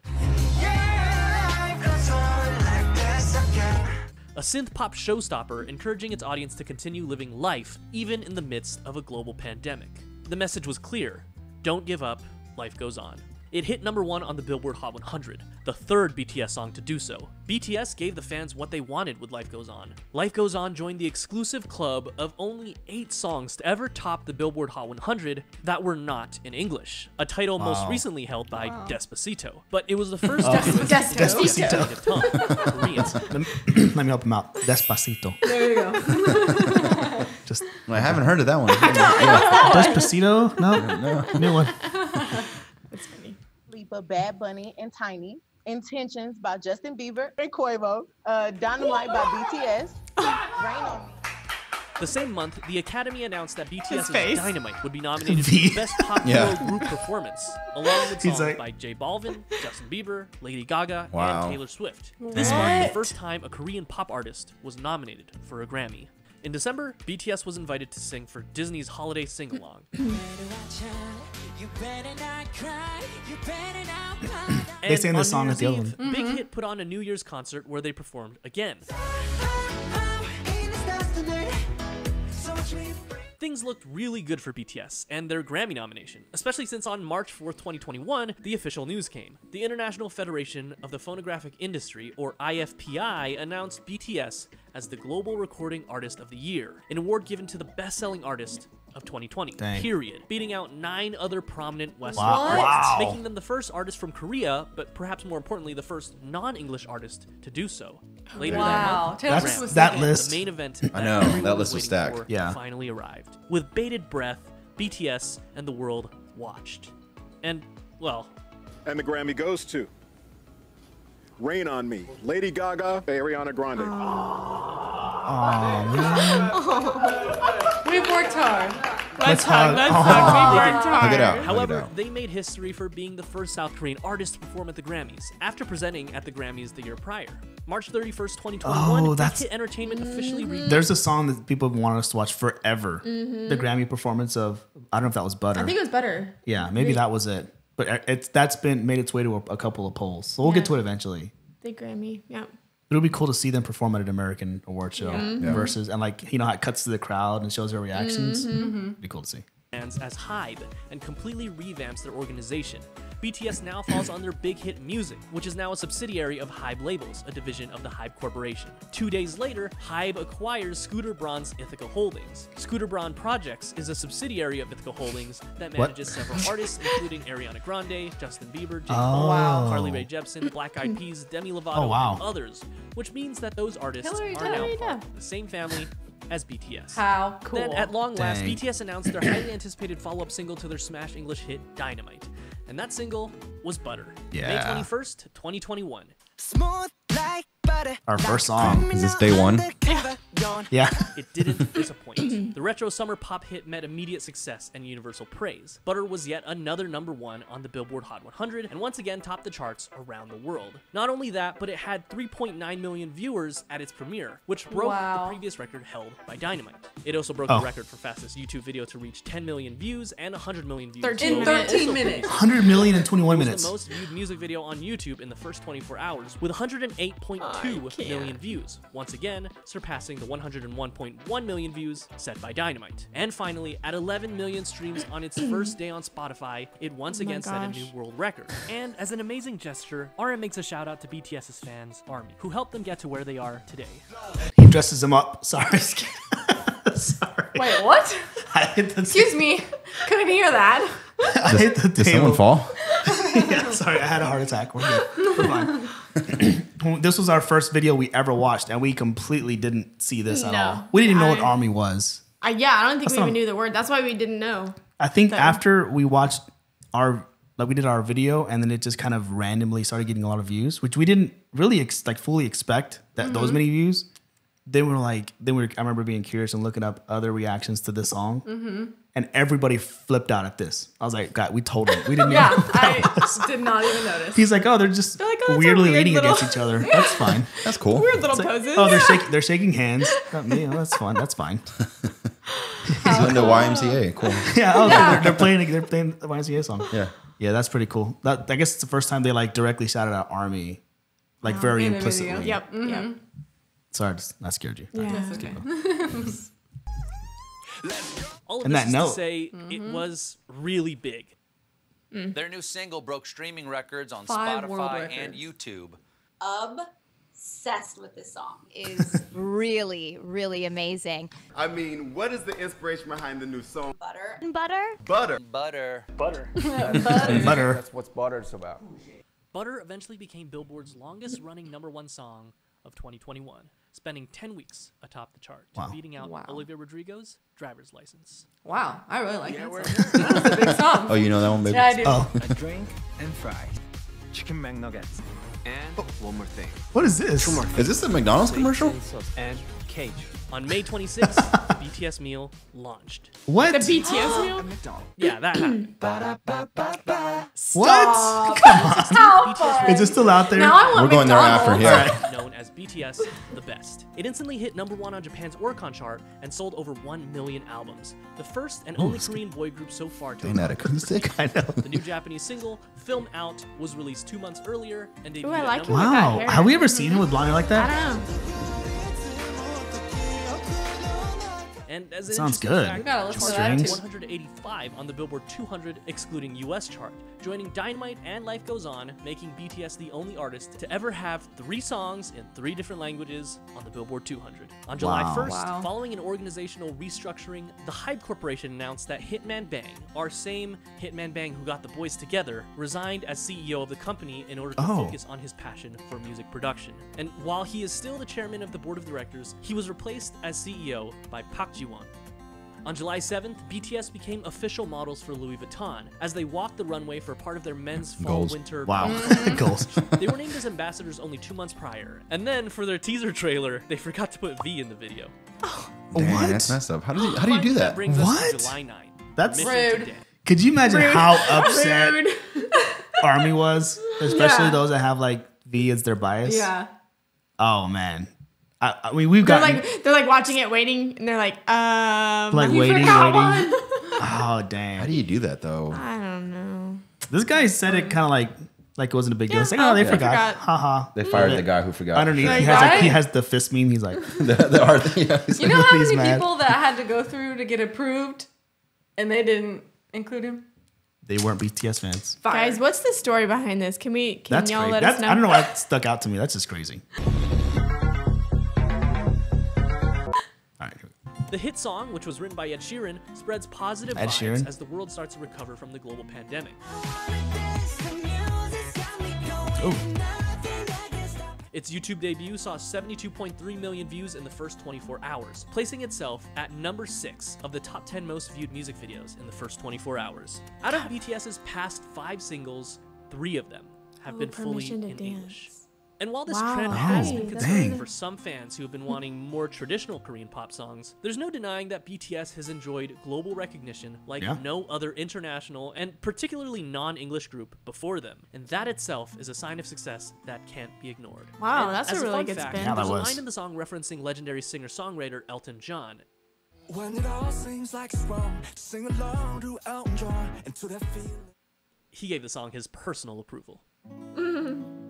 A synth pop showstopper encouraging its audience to continue living life even in the midst of a global pandemic. The message was clear don't give up, life goes on. It hit number one on the Billboard Hot 100, the third BTS song to do so. BTS gave the fans what they wanted with Life Goes On. Life Goes On joined the exclusive club of only eight songs to ever top the Billboard Hot 100 that were not in English, a title most recently held by Despacito. But it was the first Oh. time in Despacito. native tongue, Korean. Let me, let me help him out. Despacito. There you go. Just I haven't heard of that one. Despacito? No? New one. Lipa, Bad Bunny, and Tainy. Intentions by Justin Bieber and Quavo. Uh, Dynamite by BTS. Rain on Me. The same month, the Academy announced that BTS's. Dynamite would be nominated for V. the Best Pop Yeah. Group Performance, along with He's songs like- by J Balvin, Justin Bieber, Lady Gaga, Wow. and Taylor Swift. This marked the first time a Korean pop artist was nominated for a Grammy. In December, BTS was invited to sing for Disney's holiday sing-along. They sang on this song New at the other Year's one. Big Hit put on a New Year's concert where they performed again. Things looked really good for BTS and their Grammy nomination, especially since on March 4th, 2021, the official news came. The International Federation of the Phonographic Industry, or IFPI, announced BTS as the Global Recording Artist of the Year, an award given to the best-selling artist of 2020. Dang. Period. Beating out nine other prominent Western Wow. artists, Wow. making them the first artist from Korea, but perhaps more importantly, the first non-English artist to do so. Oh, Later Wow. that month, Taylor Swift was That list- the main event I know, that list was waiting stacked. for Yeah. finally arrived. With bated breath, BTS and the world watched. And, well, And the Grammy goes to Rain on Me, Lady Gaga, Ariana Grande. We've worked hard. Let's hug. hug. Let's Aw. hug. We worked Hug hard. it out. Hug it However, out. they made history for being the first South Korean artist to perform at the Grammys after presenting at the Grammys the year prior. March 31st, 2021, Oh, that's- Hit Entertainment officially re- There's a song that people have wanted us to watch forever. Mhm. The Grammy performance of I don't know if that was Butter. I think it was better. yeah, maybe that was it. But uh, it's that's been made its way to a, a couple of polls. So we'll get to it eventually. The Grammy. Yeah. It would be cool to see them perform at an American award show Yeah. Yeah. versus and like you know how it cuts to the crowd and shows their reactions. Mhm. Be cool to see. Brands as Hybe and completely revamps their organization. BTS now falls under Big Hit Music, which is now a subsidiary of Hybe Labels, a division of the Hybe Corporation. Two days later, Hybe acquires Scooter Braun's Ithaca Holdings. Scooter Braun Projects is a subsidiary of Ithaca Holdings that What? manages several artists, including Ariana Grande, Justin Bieber, J. Oh. Cole, Wow. Carly Rae Jepsen, Black Eyed Peas, Demi Lovato, Oh, wow. and others, which means that those artists Hilary are Duff. now Hilary part of the same family as BTS. How cool. Then, at long last, Dang. BTS announced their highly anticipated follow up single to their smash English hit Dynamite. And that single was Butter. Yeah. May 21st, 2021. Smooth like butter. Our first song. Is this day one? Yeah. It didn't disappoint. The retro summer pop hit met immediate success and universal praise. Butter was yet another number one on the Billboard Hot 100 and once again topped the charts around the world. Not only that, but it had 3.9 million viewers at its premiere, which broke Wow. the previous record held by Dynamite. It also broke Oh. the record for fastest YouTube video to reach 10 million views and 100 million views. 13 In 13 minutes. 100 million in 21 it was minutes. the most viewed music video on YouTube in the first 24 hours, with 108.2 views, once again surpassing the 101.1 million views set by Dynamite. And finally, at 11 million streams on its first day on Spotify, it once Oh again set a new world record. And as an amazing gesture, RM makes a shout out to BTS's fans, ARMY, who helped them get to where they are today. He dresses them up. Sorry. Sorry. Wait, what? I hit the Excuse me. Couldn't hear that. I hit the Did table. someone fall? yeah, sorry, I had a heart attack. We're good. We're fine. this was our first video we ever watched, and we completely didn't see this at No. all. We didn't even know what army was. Uh, yeah, I don't think That's we even knew the word. That's why we didn't know. I think So- after we watched our like we did our video, and then it just kind of randomly started getting a lot of views, which we didn't really ex- like fully expect that those Mhm. many views. Then we were like, then we were, I remember being curious and looking up other reactions to this song, Mm-hmm. And everybody flipped out at this. I was like, God, we told him. we didn't. Yeah, even, I did not even notice. He's like, oh, they're just They're like, oh, weirdly weird leaning little- against each other. That's fine. That's cool. Weird little like, poses. oh, they're shaking. They're shaking hands. Not me. Oh, that's fine. That's fine. He's into YMCA. Cool. yeah. Oh, They're, they're playing. They're playing the YMCA song. Yeah. Yeah, that's pretty cool. That I guess it's the first time they like directly shouted out Army, like very In implicitly. video. Yep. Mhm. Yep. Sorry, I I scared you. Yeah. That's okay. All of And this that is note- to say, it mm-hmm. was really big. Mm. Their new single broke streaming records on Five world Spotify and. YouTube. Obsessed with this song. Is really, really amazing. I mean, what is the inspiration behind the new song? Butter. Butter. Butter. Butter. Butter. Butter. That's what's Butter's about. Butter eventually became Billboard's longest running number one song of 2021, spending 10 weeks atop the chart, Wow. beating out Wow. Olivia Rodrigo's Driver's License. Wow, I really like that song. That's a big song. Oh, you know that one, baby? Yeah, I do. Oh, A drink and fries. Chicken McNuggets. And one more thing. what is this? Two more Is this a McDonald's commercial? And cage. On May 26th, the BTS meal launched. What? The BTS ah, meal. Yeah, that happened. what? How fun. Is it still out there? Now I want We're going there after. McDonald's. Yeah. known as BTS The Best. It instantly hit number one on Japan's Oricon chart and sold over 1 million albums. The first and oh, only it's Korean boy group so far to Ain't that acoustic? I know. The new Japanese single, Film Out, was released two months earlier and debuted Ooh, I like it number with Wow. Have we ever seen him with blonde hair like I that? don't know. And as an Sounds good. Fact, gotta listen 185 on the Billboard 200, excluding U.S. chart, joining Dynamite and Life Goes On, making BTS the only artist to ever have three songs in three different languages on the Billboard 200. On July wow. 1st, wow. following an organizational restructuring, the Hybe Corporation announced that Hitman Bang, our same Hitman Bang who got the boys together, resigned as CEO of the company in order to oh. focus on his passion for music production. And while he is still the chairman of the board of directors, he was replaced as CEO by Pak Ji on July 7th, BTS became official models for Louis Vuitton as they walked the runway for part of their men's fall Goals. winter. Wow, goals. they were named as ambassadors only two months prior, and then for their teaser trailer, they forgot to put V in the video. Oh, Damn, what? that's messed up. How do you, how do, you do that? What? July 9th, that's rude. Could you imagine rude. how upset Army was, especially yeah. those that have like V as their bias? Yeah. Oh man, I, I mean we've got. They're got like they're like watching it, waiting, and they're like, um, like waiting, forgot waiting. one. Oh damn! How do you do that though? I don't know. This guy said it kind of like like it wasn't a big deal. Yeah, It's like, oh, they they forgot. forgot. Haha. They fired the guy who forgot. Underneath, Like, he has like he has the fist meme. He's like, the, the art. Yeah, he's You like- know how many mad. people that had to go through to get approved, and they didn't include him? they weren't BTS fans. Guys, what's the story behind this? Can we? Can That's y'all crazy. let That's, us know? I don't know why that stuck out to me. That's just crazy. The hit song, which was written by Ed Sheeran, spreads positive Ed vibes Sheeran? as the world starts to recover from the global pandemic. Its YouTube debut saw 72.3 million views in the first 24 hours, placing itself at number 6 of the top 10 most viewed music videos in the first 24 hours. Out of BTS's past 5 singles, 3 of them have Oh, been fully in Dance. English. And while this Wow, trend has been concerning dang. for some fans who have been wanting more traditional Korean pop songs, there's no denying that BTS has enjoyed global recognition like Yeah. no other international and particularly non-English group before them. And that itself is a sign of success that can't be ignored. Wow, And that's a really fun good fact, spin. Yeah, that there's a line in the song referencing legendary singer-songwriter Elton John. When it all seems like it's wrong, sing along to Elton John and to that feeling. He gave the song his personal approval.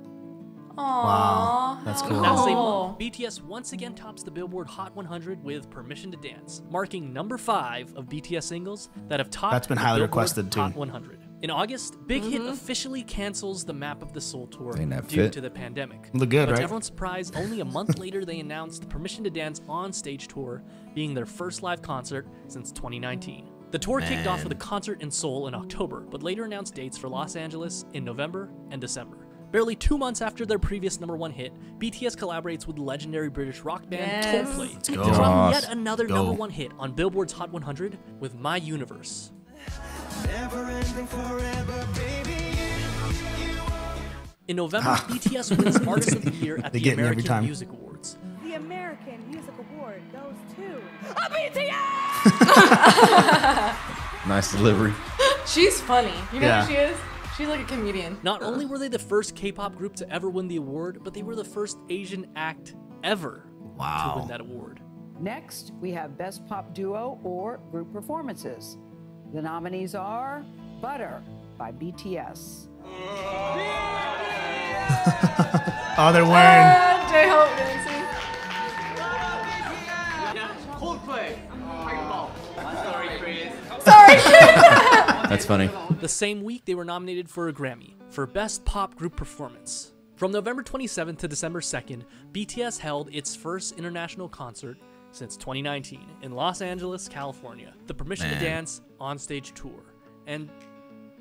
wow, that's cool. That same month, BTS once again tops the Billboard Hot 100 with Permission to Dance, marking number five of BTS singles that have topped That's been the highly Billboard requested, too. Hot 100. In August, Big Hit Mm-hmm. officially cancels the Map of the Soul tour Ain't that due fit? to the pandemic. Look good, but right? to everyone's surprise, only a month later they announced the Permission to Dance on stage tour being their first live concert since 2019. The tour kicked off with a concert in Seoul in October, but later announced dates for Los Angeles in November and December. Barely two months after their previous number one hit, BTS collaborates with legendary British rock band Yes. Coldplay Let's to go. drop Yes. yet another Go. number one hit on Billboard's Hot 100 with My Universe. In November, BTS wins Artist of the Year at They the get me every American time. Music Awards. The American Music Award goes to a BTS! Nice delivery. She's funny. You know Yeah. who she is? She's like a comedian. Not only were they the first K-pop group to ever win the award, but they were the first Asian act ever to win that award. Next, we have Best Pop Duo or Group Performances. The nominees are Butter by BTS, Oh, they're wearing. Ah, J-Hope That's funny. The same week, they were nominated for a Grammy for Best Pop Group Performance. From November 27th to December 2nd, BTS held its first international concert since 2019 in Los Angeles, California, the Permission Man. to Dance onstage tour. And,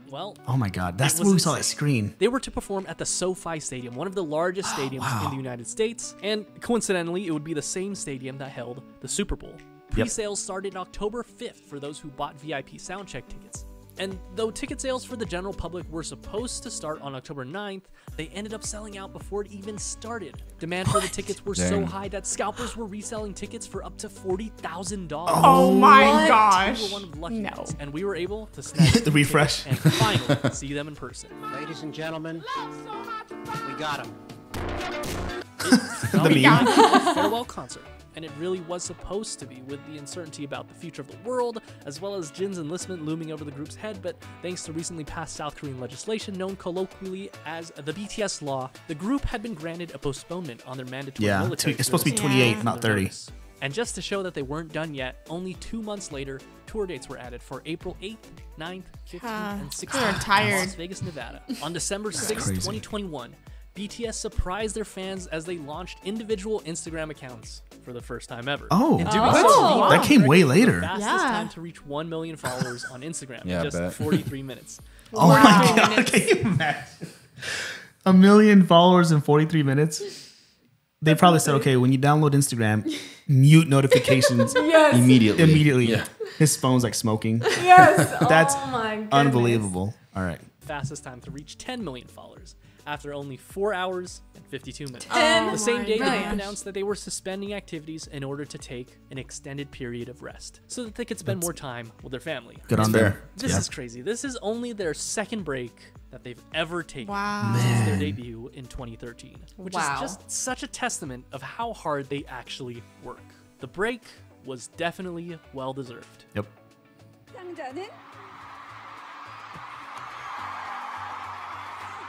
well, Oh my God, that's the we saw that screen. They were to perform at the SoFi Stadium, one of the largest stadiums wow. in the United States, and coincidentally, it would be the same stadium that held the Super Bowl. Pre-sales started October 5th for those who bought VIP soundcheck tickets. And though ticket sales for the general public were supposed to start on October 9th, they ended up selling out before it even started. Demand for the tickets were so high that scalpers were reselling tickets for up to $40,000. Oh my What? We gosh. were one of the lucky No. ones, and we were able to snag The refresh. and finally see them in person. Ladies and gentlemen, we got them. The we meme. farewell concert, and it really was supposed to be, with the uncertainty about the future of the world, as well as Jin's enlistment looming over the group's head. But thanks to recently passed South Korean legislation known colloquially as the BTS law, the group had been granted a postponement on their mandatory Yeah, military two- it's supposed to be 28, on not 30. And just to show that they weren't done yet, only two months later, tour dates were added for April 8th, 9th, 15th, Ah, and 16th they're in. Las Vegas, Nevada. On December That's 6th, 2021, BTS surprised their fans as they launched individual Instagram accounts for the first time ever. Oh, In doing that's- so, that came way the later. Fastest Yeah. time to reach 1 million followers on Instagram Yeah, in just 43 minutes. Oh my god! Can you imagine? A million followers in 43 minutes. They probably said, okay, when you download Instagram, mute notifications Yes. Immediately. Immediately. Yeah. His phone's like smoking. Yes. That's Oh my unbelievable. All right. fastest time to reach 10 million followers after only 4 hours and 52 minutes. 10 the same day, the group announced that they were suspending activities in order to take an extended period of rest so that they could spend more time with their family. Good on there. This Yeah. is crazy. This is only their second break that they've ever taken Wow. since their debut in 2013, which Wow. is just such a testament of how hard they actually work. The break was definitely well deserved. Yep.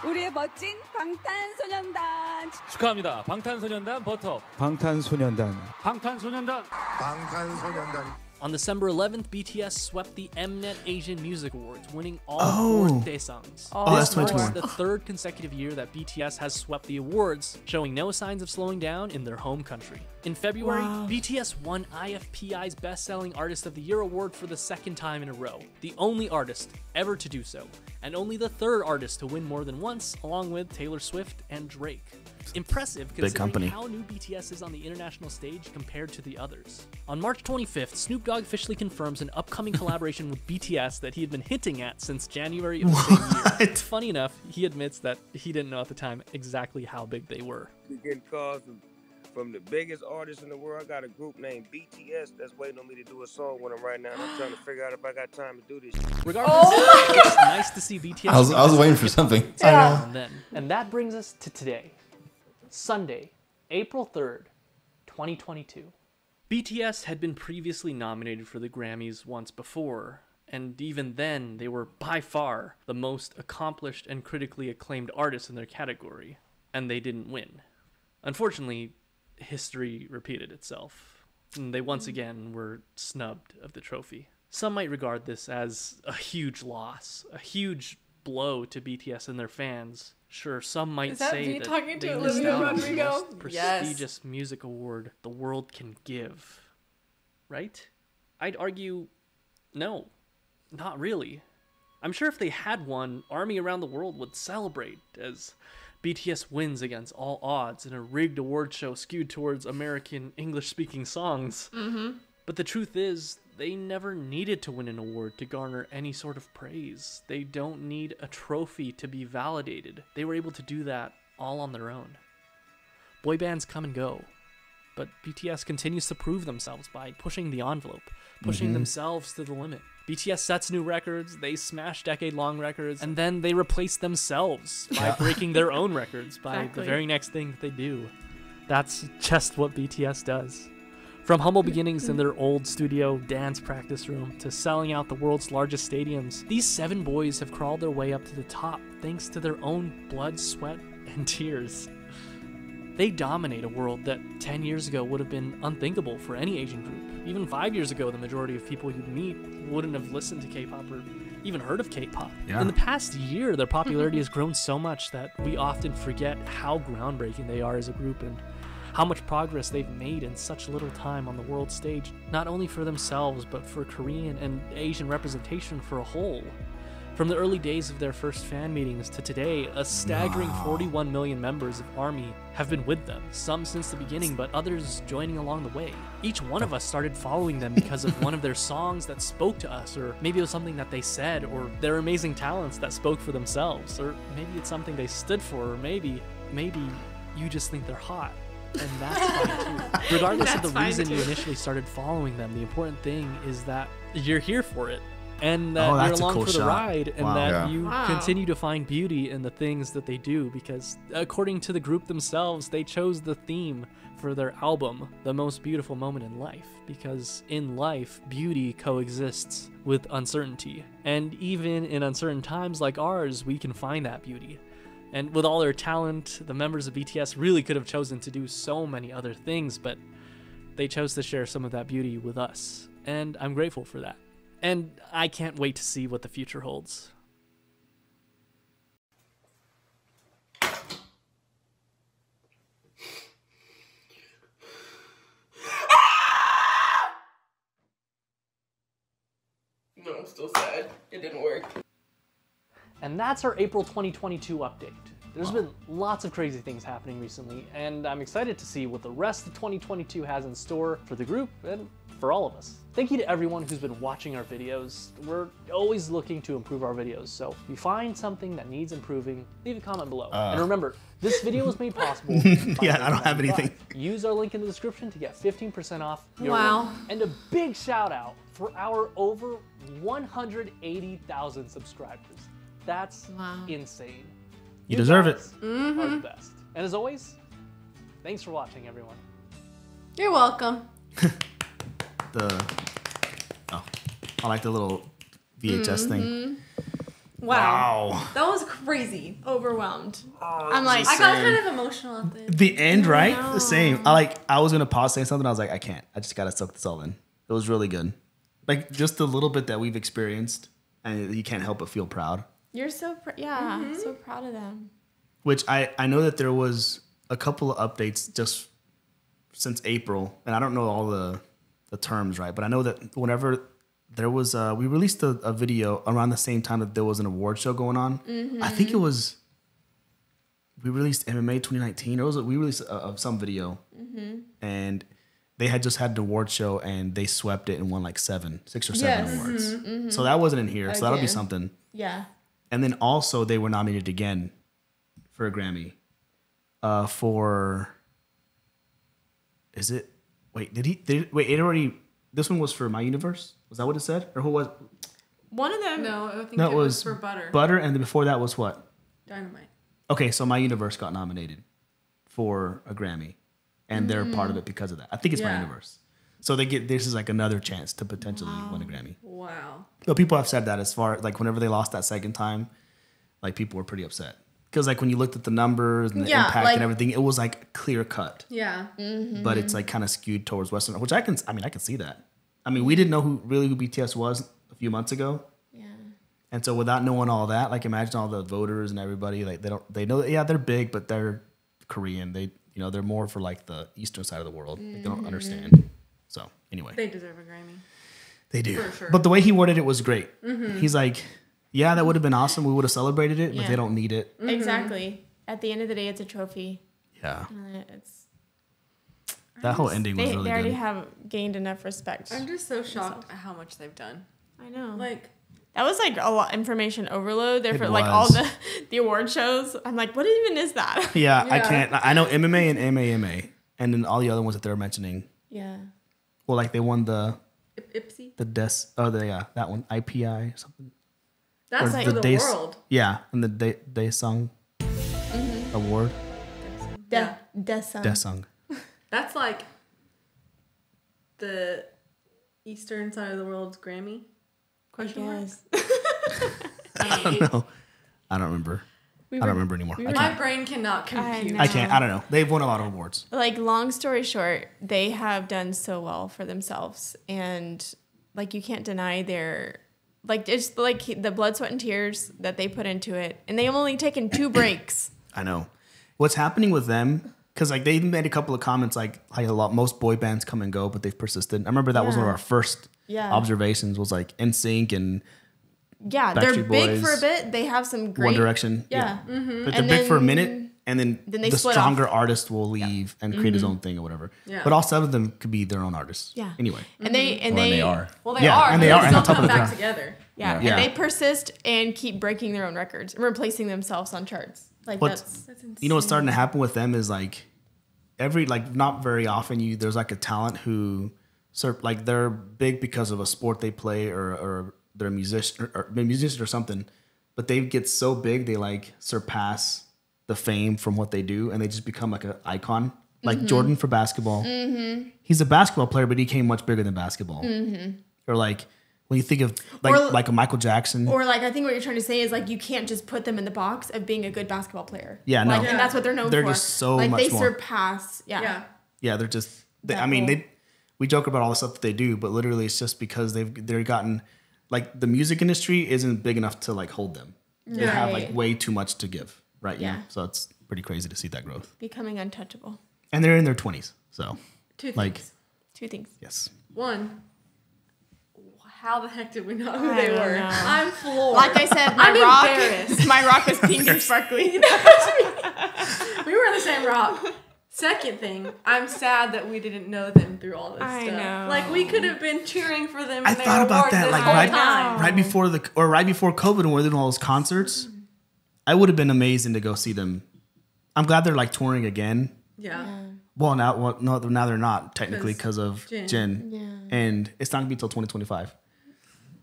우리의 멋진 방탄소년단 축하합니다. 방탄소년단 버터. 방탄소년단 방탄소년단. 방탄소년단 On December 11th, BTS swept the Mnet Asian Music Awards, winning all Oh. four Daesangs. Oh, that's this marks 2021. the third consecutive year that BTS has swept the awards, showing no signs of slowing down in their home country. In February, Wow. BTS won IFPI's Best Selling Artist of the Year award for the second time in a row, the only artist ever to do so, and only the third artist to win more than once, along with Taylor Swift and Drake. Impressive Big considering company. how new BTS is on the international stage compared to the others. On March 25th, Snoop Dogg officially confirms an upcoming collaboration with BTS that he had been hinting at since January of the same year. Funny enough, he admits that he didn't know at the time exactly how big they were. We getting calls from, from the biggest artists in the world. I got a group named BTS that's waiting on me to do a song with them right now. I'm trying to figure out if I got time to do this. shit. Regardless, oh it's nice to see BTS. I was- I was waiting for something. every I. And then, and that brings us to today, Sunday, April third, 2022. BTS had been previously nominated for the Grammys once before, and even then, they were by far the most accomplished and critically acclaimed artists in their category, and they didn't win. Unfortunately, history repeated itself, and they once hmm. again were snubbed of the trophy. Some might regard this as a huge loss, a huge blow to BTS and their fans. Sure, some might Is that say me that talking to they missed Olivia out on the Rodrigo? most Yes. prestigious music award the world can give. Right? I'd argue no, not really. I'm sure if they had one, Army around the world would celebrate as BTS wins against all odds in a rigged award show skewed towards American English speaking songs. Mm-hmm. But the truth is, they never needed to win an award to garner any sort of praise. They don't need a trophy to be validated. They were able to do that all on their own. Boy bands come and go, but BTS continues to prove themselves by pushing the envelope, pushing Mhm. themselves to the limit. BTS sets new records, they smash decade long records, and then they replace themselves by breaking their own records by Exactly. the very next thing that they do. That's just what BTS does. From humble beginnings in their old studio dance practice room to selling out the world's largest stadiums, these seven boys have crawled their way up to the top thanks to their own blood, sweat, and tears. They dominate a world that 10 years ago would have been unthinkable for any Asian group. Even five years ago, the majority of people you'd meet wouldn't have listened to K pop or even heard of K pop. Yeah. In the past year, their popularity has grown so much that we often forget how groundbreaking they are as a group and how much progress they've made in such little time on the world stage, not only for themselves, but for Korean and Asian representation for a whole. From the early days of their first fan meetings to today, a staggering 41 million members of ARMY have been with them, some since the beginning, but others joining along the way. Each one of us started following them because of one of their songs that spoke to us, or maybe it was something that they said, or their amazing talents that spoke for themselves, or maybe it's something they stood for, or maybe, maybe you just think they're hot. And that's fine too. Regardless of the reason you initially started following them, the important thing is that you're here for it. And that Oh, you're that's along cool for the shot. ride, and Wow. that Yeah. you Wow. continue to find beauty in the things that they do. Because according to the group themselves, they chose the theme for their album, "The Most Beautiful Moment in Life," because in life, beauty coexists with uncertainty, and even in uncertain times like ours, we can find that beauty. And with all their talent, the members of BTS really could have chosen to do so many other things, but they chose to share some of that beauty with us, and I'm grateful for that. And I can't wait to see what the future holds. No, I'm still sad. It didn't work. And that's our April 2022 update. There's been lots of crazy things happening recently, and I'm excited to see what the rest of 2022 has in store for the group and for all of us. Thank you to everyone who's been watching our videos. We're always looking to improve our videos, so if you find something that needs improving, leave a comment below. Uh. and remember, this video was made possible. Yeah, I don't have anything. Use our link in the description to get 15% off. your Wow. order. And a big shout out for our over 180,000 subscribers. That's insane. You deserve it. guys Are the best. And as always, thanks for watching, everyone. You're welcome. The oh, I like the little VHS thing. Mhm. Wow. Wow. That was crazy. Overwhelmed. I'm like- I got insane. kind of emotional at the end. The end, right? know. The same. I like. I was gonna pause saying something. I was like, I can't. I just gotta soak this all in. It was really good. Like just the little bit that we've experienced, and you can't help but feel proud. You're so pr- yeah, so proud of them. Which I I know that there was a couple of updates just since April, and I don't know all the the terms right, but I know that whenever there was uh we released a, a video around the same time that there was an award show going on. I think it was we released MMA 2019. Or was it we released a, a, some video Mm-hmm. and they had just had an award show and they swept it and won like seven, six or seven Yes. awards. Mhm, mhm. So that wasn't in here. So that'll be something. Yeah. And then also they were nominated again for a Grammy. Uh for is it wait, did he did wait, it already this one was for My Universe? Was that what it said? Or who was One of them. No, I think No, it was, for butter. Butter and then before that was what? Dynamite. Okay, so My Universe got nominated for a Grammy. And they're part of mm. it because of that. I think it's My Universe. So they get this is like another chance to potentially win a Grammy. Wow. But people have said that as far like whenever they lost that second time, like people were pretty upset because like when you looked at the numbers and the Yeah, impact like- and everything, it was like clear cut. Yeah. Mm-hmm. But it's like kind of skewed towards Western, which I can. I mean, I can see that. I mean, we didn't know who really who BTS was a few months ago. Yeah. And so without knowing all that, like imagine all the voters and everybody, like they don't they know yeah, they're big, but they're Korean. They you know, they're more for like the eastern side of the world. Like, they don't Mhm. understand. So anyway. They deserve a Grammy. They do. For sure. But the way he worded it was great. Mhm. He's like, yeah, that would have been awesome. We would have celebrated it, but they don't need it. Exactly. At the end of the day, it's a trophy. Yeah. Uh, it's That whole ending was they, really they already good. have gained enough respect. I'm just so shocked at how much they've done. I know. Like That was like a lot information overload there for like all the the award shows. I'm like, what even is that? yeah, I can't. I know MMA and MAMA, and then all the other ones that they're mentioning. Yeah. Well, like they won the Ipsy. the des oh the yeah that one IPI something. That's Or for the Dae- world. Yeah, and the Day Day Sung Mhm. Award. De- Daesang. Daesang. That's like the eastern side of the world's Grammy. Question mark? I don't know. I don't remember. We I don't remember anymore. we were- My brain cannot compute. I can't. I don't know. They've won a lot of awards. like long story short, they have done so well for themselves, and like you can't deny their like just like the blood, sweat, and tears that they put into it, and they've only taken two breaks. I know. What's happening with them? Because like they even made a couple of comments like like a lot most boy bands come and go, but they've persisted. I remember that was one of our first Yeah. observations was like NSYNC and Yeah, they're Backstreet big for a bit. They have some great One Direction. Yeah, Mm-hmm. But they're And big for a minute, and then, then they the stronger off. artist will leave and create his Mhm. own thing or whatever. Yeah. But all seven of them could be their own artists. Yeah. Anyway. and they and Well, and they, they are. Well, they Yeah, are. and they but are, and still on top come of back together. Yeah. Yeah. and they persist and keep breaking their own records and replacing themselves on charts. Like What's- that's that's insane. you know what's starting to happen with them is like every like not very often you there's like a talent who sur- like they're big because of a sport they play or or they're a musician or, or musician or something but they get so big they like surpass the fame from what they do and they just become like an icon like Mhm. Jordan for basketball Mm-hmm. he's a basketball player but he became much bigger than basketball Mm-hmm. or like when you think of like Or- like a Michael Jackson Or like I think what you're trying to say is like you can't just put them in the box of being a good basketball player. Yeah, no. Like, and that's what they're known for. They're just so like much they more. surpass. Yeah. Yeah. yeah they're just they, I mean they we joke about all the stuff that they do, but literally it's just because they've they're gotten like the music industry isn't big enough to like hold them. They have like way too much to give, right? Yeah. Yeah. So it's pretty crazy to see that growth. Becoming untouchable. And they're in their twenties, so Two like things. Two things. yes. One. How the heck did we know who I they were? know. I'm floored. Like I said, my I'm rock, embarrassed. my rock was pink and sparkly. we were in the same rock. Second thing, I'm sad that we didn't know them through all this I stuff. know. Like we could have been cheering for them. I thought about that like right time. right before the or right before COVID and we were doing all those concerts. I would have been amazing to go see them. I'm glad they're like touring again. Yeah. Well, now well, no, now they're not technically because of Jin. Jin, Yeah. and it's not gonna be till 2025.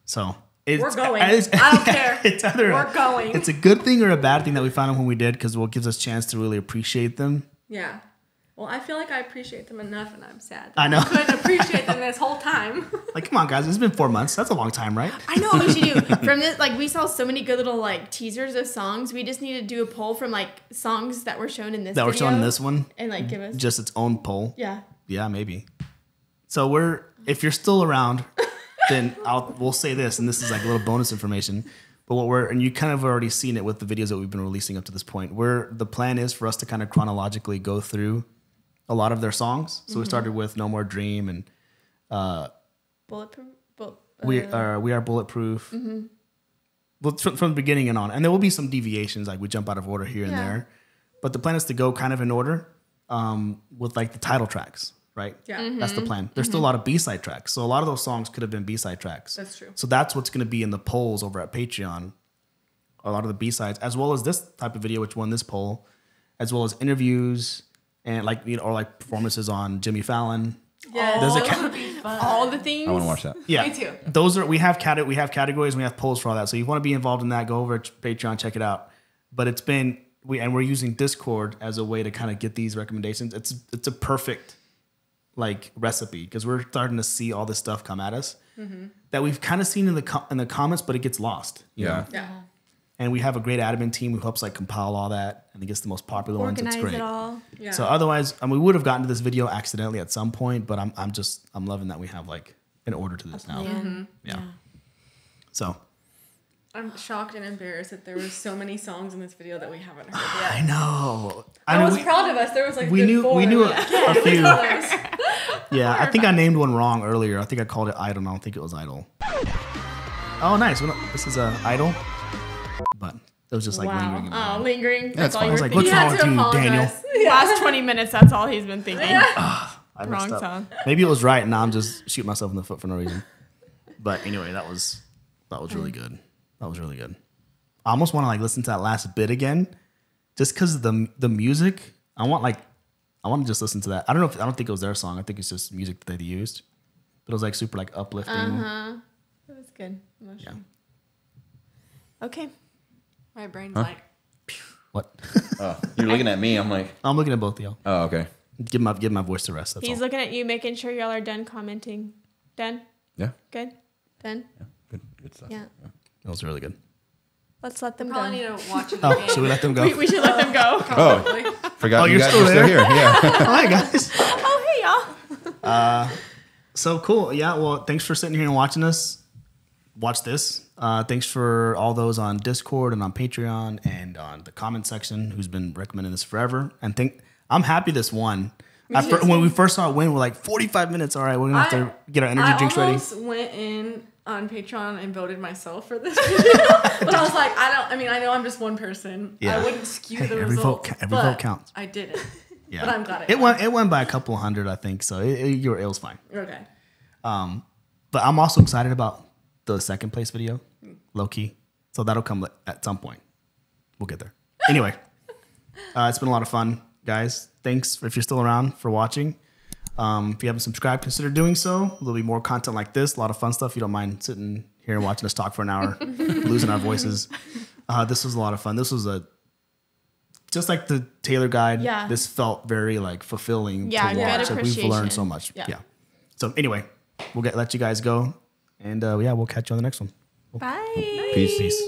So it's, We're going. it's- I don't care. It's either We're going. It's a good thing or a bad thing that we found them when we did because well, it gives us a chance to really appreciate them. Yeah. Well, I feel like I appreciate them enough, and I'm sad. I know. I couldn't appreciate them this whole time. Like, come on, guys, it's been four months. That's a long time, right? I know what we should do. From this, like we saw so many good little like teasers of songs. We just need to do a poll from like songs that were shown in this that were shown in this one, and like give us just its own poll. yeah. Yeah, maybe. So we're if you're still around, then I'll we'll say this, and this is like a little bonus information. But what we're and you kind of already seen it with the videos that we've been releasing up to this point. Where the plan is for us to kind of chronologically go through a lot of their songs. So we Mhm. started with No More Dream and uh, Bulletproof. Bull, we uh, are we are bulletproof. mhm. Well, from, from the beginning and on, and there will be some deviations, like we jump out of order here and there. But the plan is to go kind of in order um, with like the title tracks, right? Yeah. that's the plan. There's still a lot of B side tracks, so a lot of those songs could have been B side tracks. That's true. So that's what's going to be in the polls over at Patreon. A lot of the B sides, as well as this type of video, which won this poll, as well as interviews and like you know, or like performances on Jimmy Fallon. Yeah, Does it count? would be fun. all the things. I want to watch that. Yeah, Me too. Those are we have cat we have categories, and we have polls for all that. So if you want to be involved in that, go over to Patreon, check it out. But it's been we and we're using Discord as a way to kind of get these recommendations. It's it's a perfect like recipe because we're starting to see all this stuff come at us Mhm. that we've kind of seen in the co- in the comments, but it gets lost. you Yeah. know? Yeah. And we have a great admin team who helps like compile all that and it gets the most popular Organize ones. It's great. it all. Yeah. So otherwise, I mean, we would have gotten to this video accidentally at some point, but I'm I'm just I'm loving that we have like an order to this now. plan. Mm-hmm. Yeah. So I'm shocked and embarrassed that there were so many songs in this video that we haven't heard yet. I know. I, know was we- proud of us. There was like we good knew- four. we knew a- Yeah. a Look few. Yeah, I think I named one wrong earlier. I think I called it Idol. and I don't think it was Idol. Oh, nice. This is a Idol, but it was just like wow. lingering. in Oh, mind. lingering. That's That's all fine. you I was like, thinking. what's wrong with you, Daniel? Last 20 minutes, that's all he's been thinking. I Wrong song. Maybe it was right, and now I'm just shooting myself in the foot for no reason. But anyway, that was that was really good. That was really good. I almost want to like listen to that last bit again, just because the the music. I want like I want to just listen to that. I don't know if I don't think it was their song. I think it's just music that they used, but it was like super like uplifting. Uh huh. That was good. Emotional. Okay. My brain's Huh? like, What? Oh, you're looking at me. I'm like, I'm looking at both of y'all. oh, okay. Give my give my voice to rest. That's He's all. looking at you, making sure y'all are done commenting. Done? Yeah. Good? Done? Yeah. Good, good stuff. Yeah. That was really good. Let's let them probably go. need to watch it Oh, again. should we let them go? We, we should let them go. Probably. Oh, forgot Oh, you you're guys still are there? still here. Yeah. Hi guys. oh, hey, y'all. Uh, so cool. Yeah. Well, thanks for sitting here and watching us. Watch this. Uh, thanks for all those on Discord and on Patreon and on the comment section who's been recommending this forever. And think I'm happy this won. Me At fir- too. when we first saw it win, we're like 45 minutes. All right, we're gonna have to get our energy I drinks ready. I almost went in on Patreon and voted myself for this video, but I was like, I don't. I mean, I know I'm just one person. Yeah. I wouldn't skew Hey, the every results. ca- every vote counts. I did it. Yeah, But I'm glad it, it went. It went by a couple hundred, I think. So it, it, you were- it was fine. Okay. Um, but I'm also excited about the second place video, low key. So that'll come at some point. We'll get there. Anyway, uh, it's been a lot of fun, guys. Thanks if you're still around for watching. Um, if you haven't subscribed, consider doing so. There'll be more content like this, a lot of fun stuff. You don't mind sitting here and watching us talk for an hour, losing our voices. Uh, this was a lot of fun. This was a just like the Taylor guide. Yeah. This felt very like fulfilling. Yeah, to watch. Like, we've learned so much. Yeah. yeah. So anyway, we'll get let you guys go, and uh, yeah, we'll catch you on the next one. Bye. Peace. Peace.